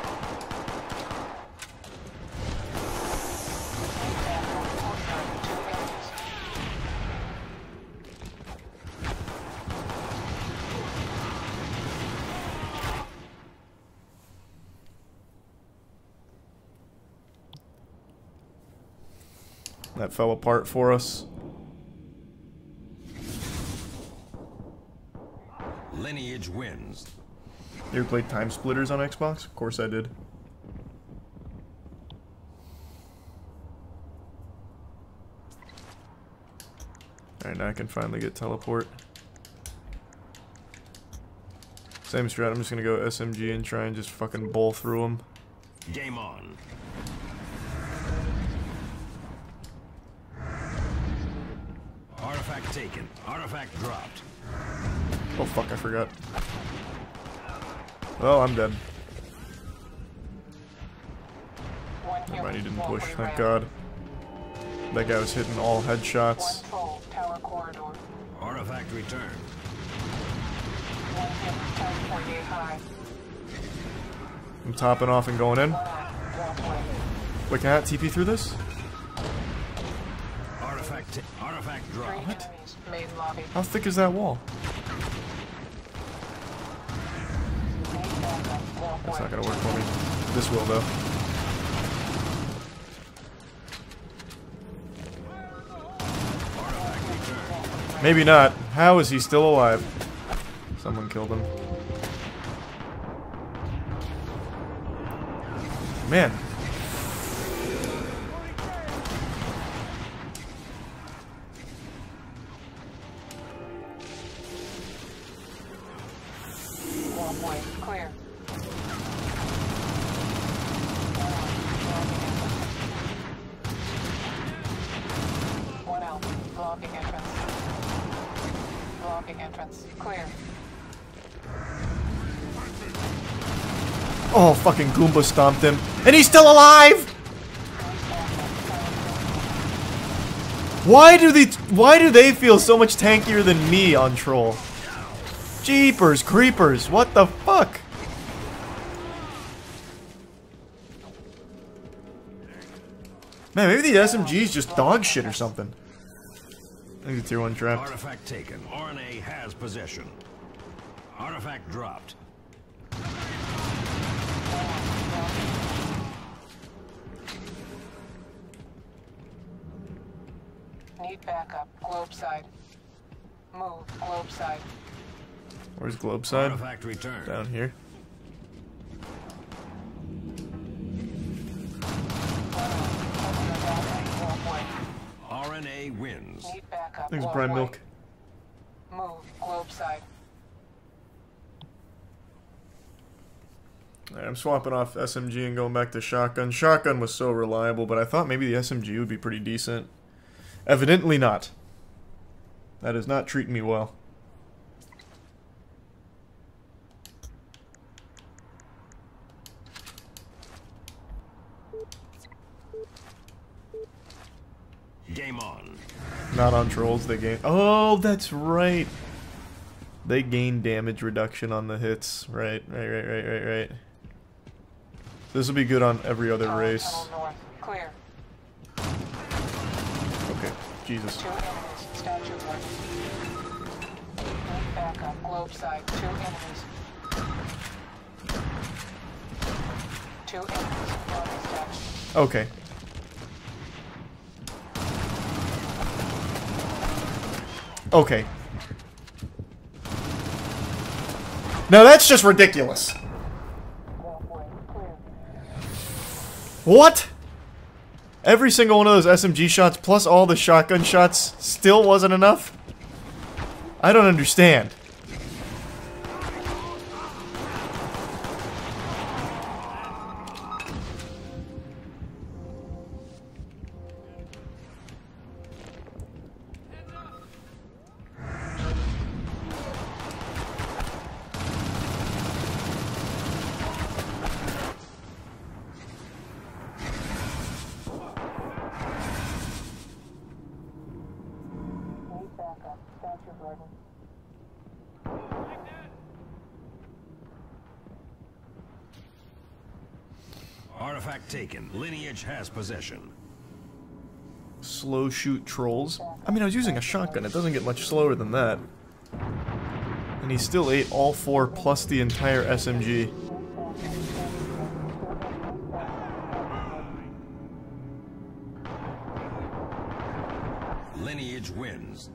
Courtyard. Two enemies. That fell apart for us. Lineage wins. You ever played Time Splitters on Xbox? Of course I did. Alright, now I can finally get teleport. Same strat, I'm just gonna go SMG and try and just fucking bowl through them. Game on. Taken. Artifact dropped. Oh fuck, I forgot. Well, I'm dead. One Never human. mind, didn't push, thank god. That guy was hitting all headshots. Tower corridor. Artifact returned. One human. 10.8 high. I'm topping off and going in. One out. Walkway. Wait, can I TP through this? Artifact ta- artifact Three dropped. Main lobby. How thick is that wall? That's not gonna work for me. This will though. Maybe not. How is he still alive? Someone killed him. Man. Fucking Goomba stomped him. And he's still alive! Why do they why do they feel so much tankier than me on troll? Jeepers creepers, what the fuck? Man, maybe the SMG's just dog shit or something. I think the tier 1 trapped. Artifact taken. RNA has possession. Artifact dropped. Need backup. Globe side. Move. Globe side. Where's Globe side? Down here. RNA wins. Thanks, Prime Walkway. Milk. Move. Globe side. Alright, I'm swapping off SMG and going back to shotgun. Shotgun was so reliable, but I thought maybe the SMG would be pretty decent. Evidently not. That is not treating me well. Game on. Not on trolls, they gain. Oh, that's right. They gain damage reduction on the hits. Right, right, right, right, right, right. This will be good on every other race. Clear. Okay, Jesus. Two enemies. Statue one. Need backup. Globe side. Two enemies. Two enemies. Lobby statue. Okay. Okay. Now that's just ridiculous. What? Every single one of those SMG shots plus all the shotgun shots still wasn't enough? I don't understand. Has possession. Slow shoot trolls. I mean, I was using a shotgun. It doesn't get much slower than that. And he still ate all four plus the entire SMG. Lineage wins.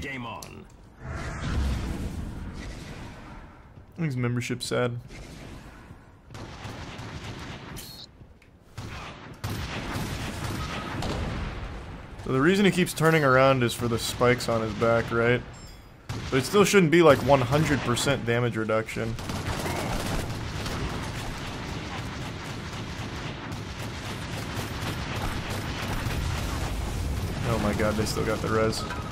Game on. His membership sad. So the reason he keeps turning around is for the spikes on his back, right? But it still shouldn't be like 100% damage reduction. Oh my god, they still got the res.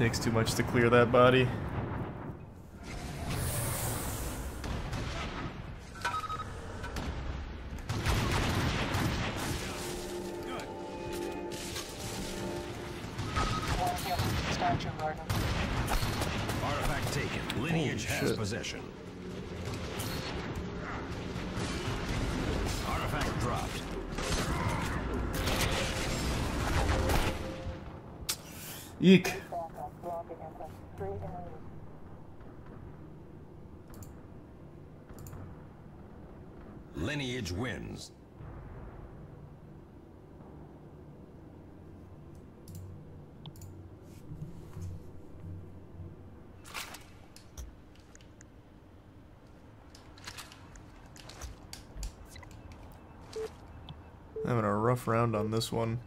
Takes too much to clear that body. Lineage wins. Having a rough round on this one.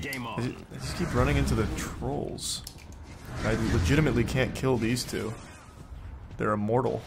Game on. I just keep running into the trolls. I legitimately can't kill these two. They're immortal.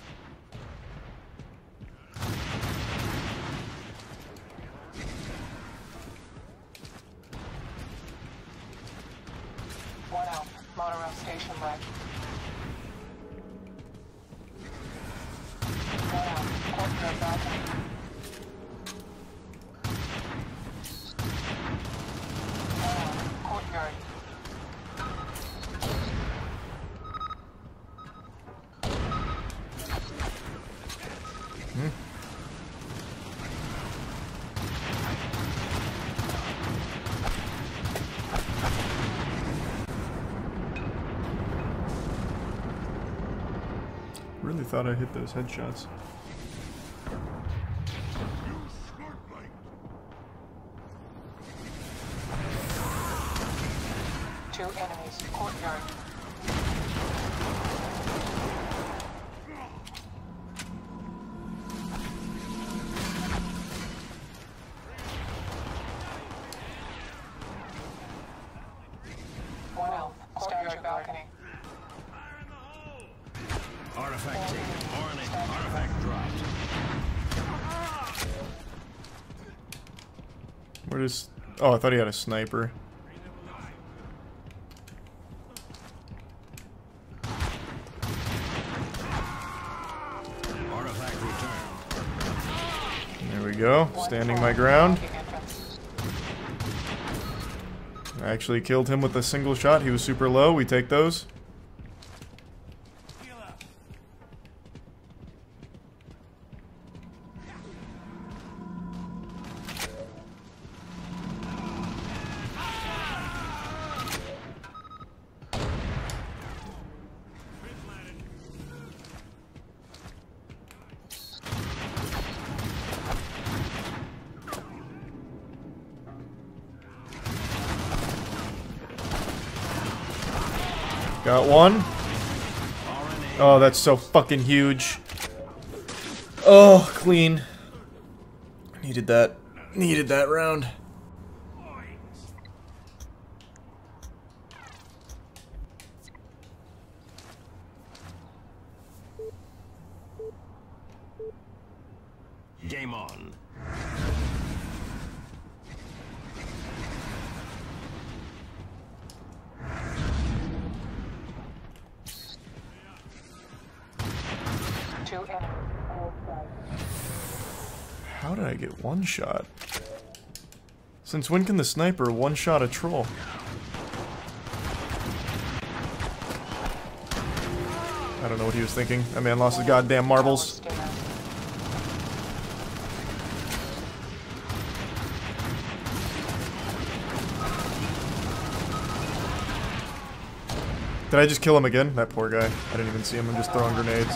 I hit those headshots. Oh, I thought he had a sniper. There we go. Standing my ground. I actually killed him with a single shot. He was super low. We take those. That's so fucking huge. Oh, clean. Needed that. Needed that round. Game on. Two enemies. All sides. How did I get one shot? Since when can the sniper one shot a troll? I don't know what he was thinking. That man lost his goddamn marbles. Did I just kill him again? That poor guy. I didn't even see him. I'm just throwing grenades.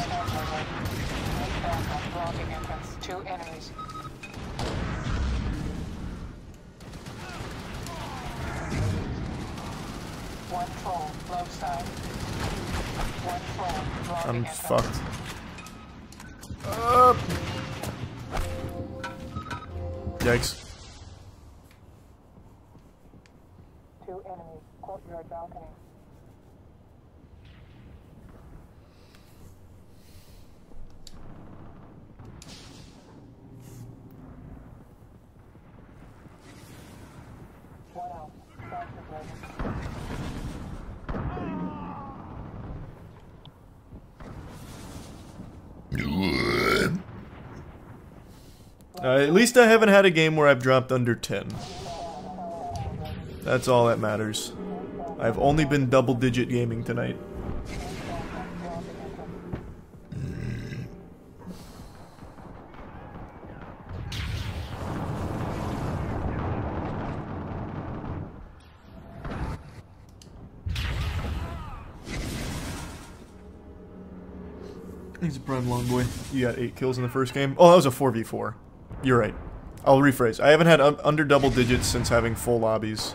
Least I haven't had a game where I've dropped under 10. That's all that matters. I've only been double digit gaming tonight. He's a prime long boy. You got eight kills in the first game. Oh, that was a 4v4. You're right. I'll rephrase. I haven't had un under double digits since having full lobbies.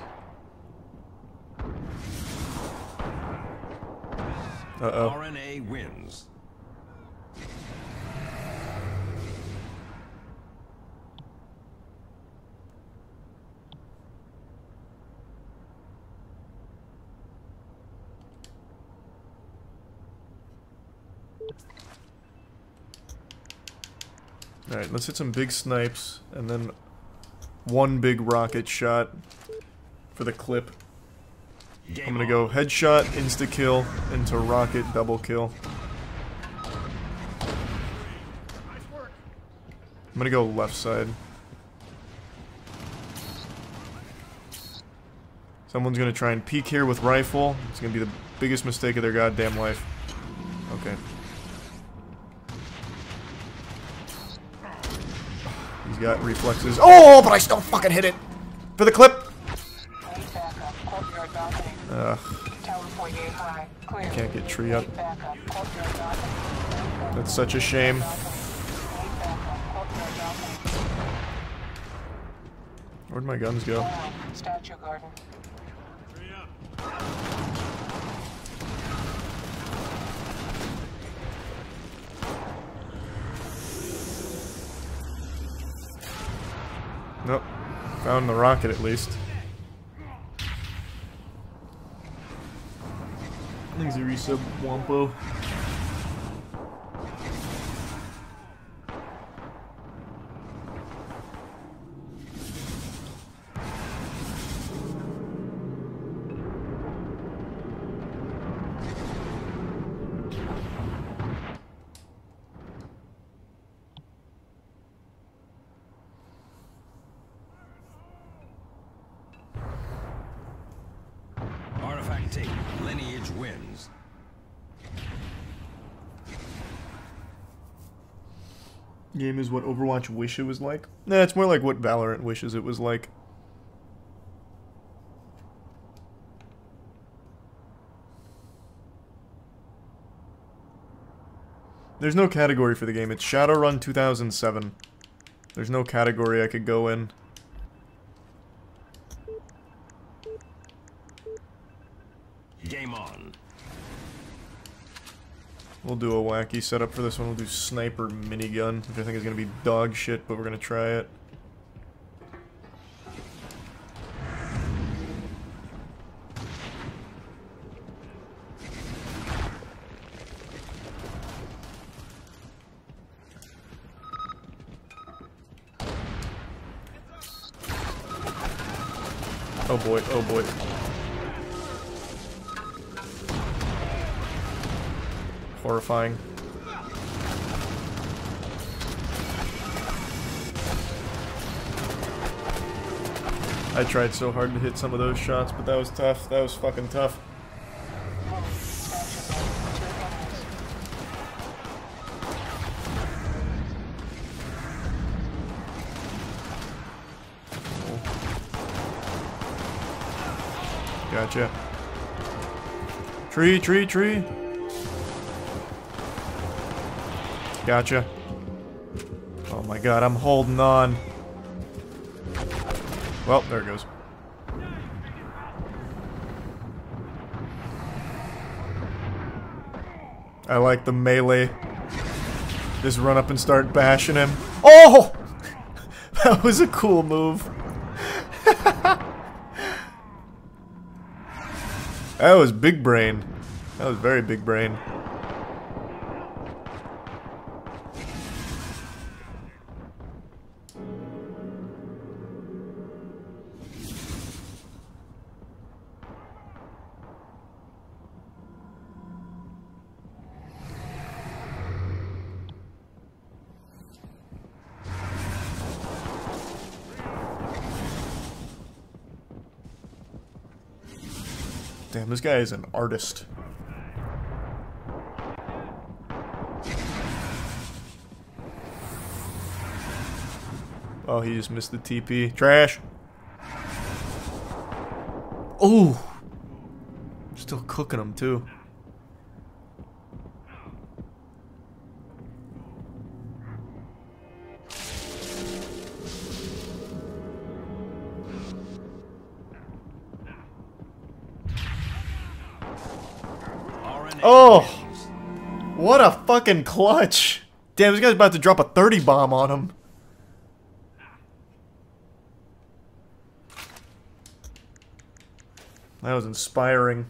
Uh-oh. RNA wins. Alright, let's hit some big snipes, and then one big rocket shot for the clip. I'm gonna on. go headshot, insta-kill, into rocket, double kill. I'm gonna go left side. Someone's gonna try and peek here with rifle. It's gonna be the biggest mistake of their goddamn life. Okay. He's got reflexes. Oh, but I still fucking hit it! For the clip! Ugh, can't get tree up. That's such a shame. Where'd my guns go? Statue garden. Found the rocket at least. Things a resub Wampo. What Overwatch wish it was like. Nah, it's more like what Valorant wishes it was like. There's no category for the game. It's Shadowrun 2007. There's no category I could go in. Game on. We'll do a wacky setup for this one. We'll do sniper minigun, which I think is going to be dog shit, but we're going to try it. terrifying. I tried so hard to hit some of those shots, but that was tough. That was fucking tough. Gotcha. Tree, tree, tree. Gotcha. Oh my god, I'm holding on. Well, there it goes. I like the melee. Just run up and start bashing him. Oh! That was a cool move. that was big brain. That was very big brain. This guy is an artist. Oh, he just missed the TP. Trash! Oh! Still cooking him, too. Fucking clutch! Damn, this guy's about to drop a 30 bomb on him. That was inspiring.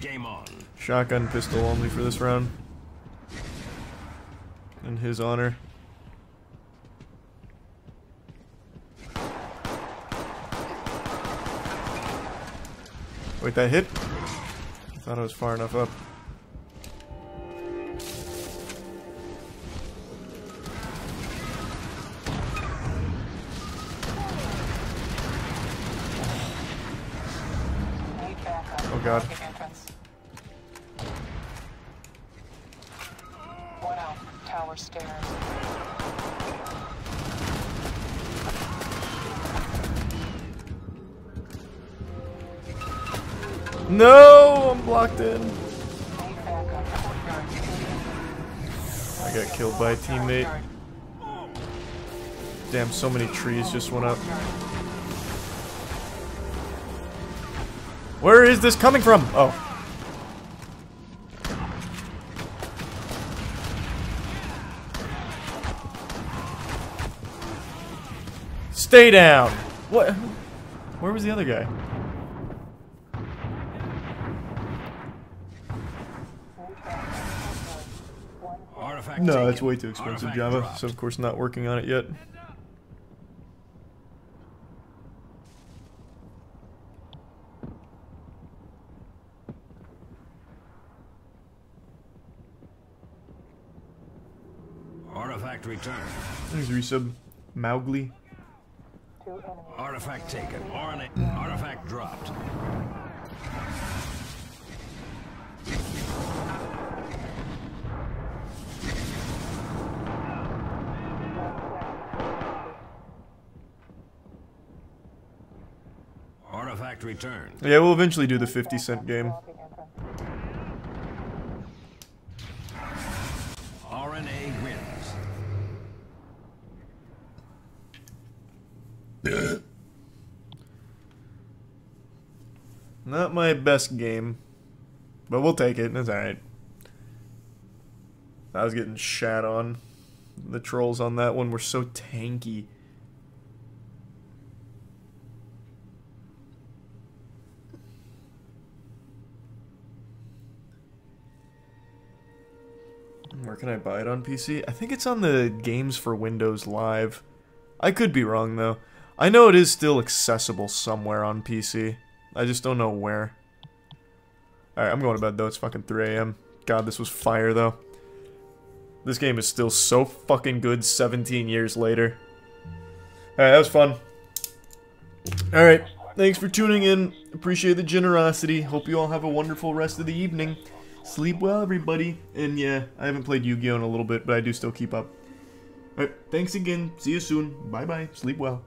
Game on. Shotgun pistol only for this round. In his honor. Wait, that hit? I thought I was far enough up. Teammate. Damn, so many trees just went up. Where is this coming from? Oh. Stay down! What? Where was the other guy? Artifact No, taken. it's way too expensive, Artifact Java. dropped. So of course not working on it yet. Artifact returned. There's resub Mowgli. Artifact taken. RNA. Artifact dropped. Returned. Yeah, we'll eventually do the 50 cent game. RNA wins. Not my best game, but we'll take it. That's alright. I was getting shat on. The trolls on that one were so tanky. Where can I buy it on PC? I think it's on the Games for Windows Live. I could be wrong though. I know it is still accessible somewhere on PC. I just don't know where. Alright, I'm going to bed though. It's fucking 3 a.m. God, this was fire though. This game is still so fucking good 17 years later. Alright, that was fun. Alright, thanks for tuning in. Appreciate the generosity. Hope you all have a wonderful rest of the evening. Sleep well, everybody. And yeah, I haven't played Yu-Gi-Oh! in a little bit, but I do still keep up. Alright, thanks again. See you soon. Bye bye. Sleep well.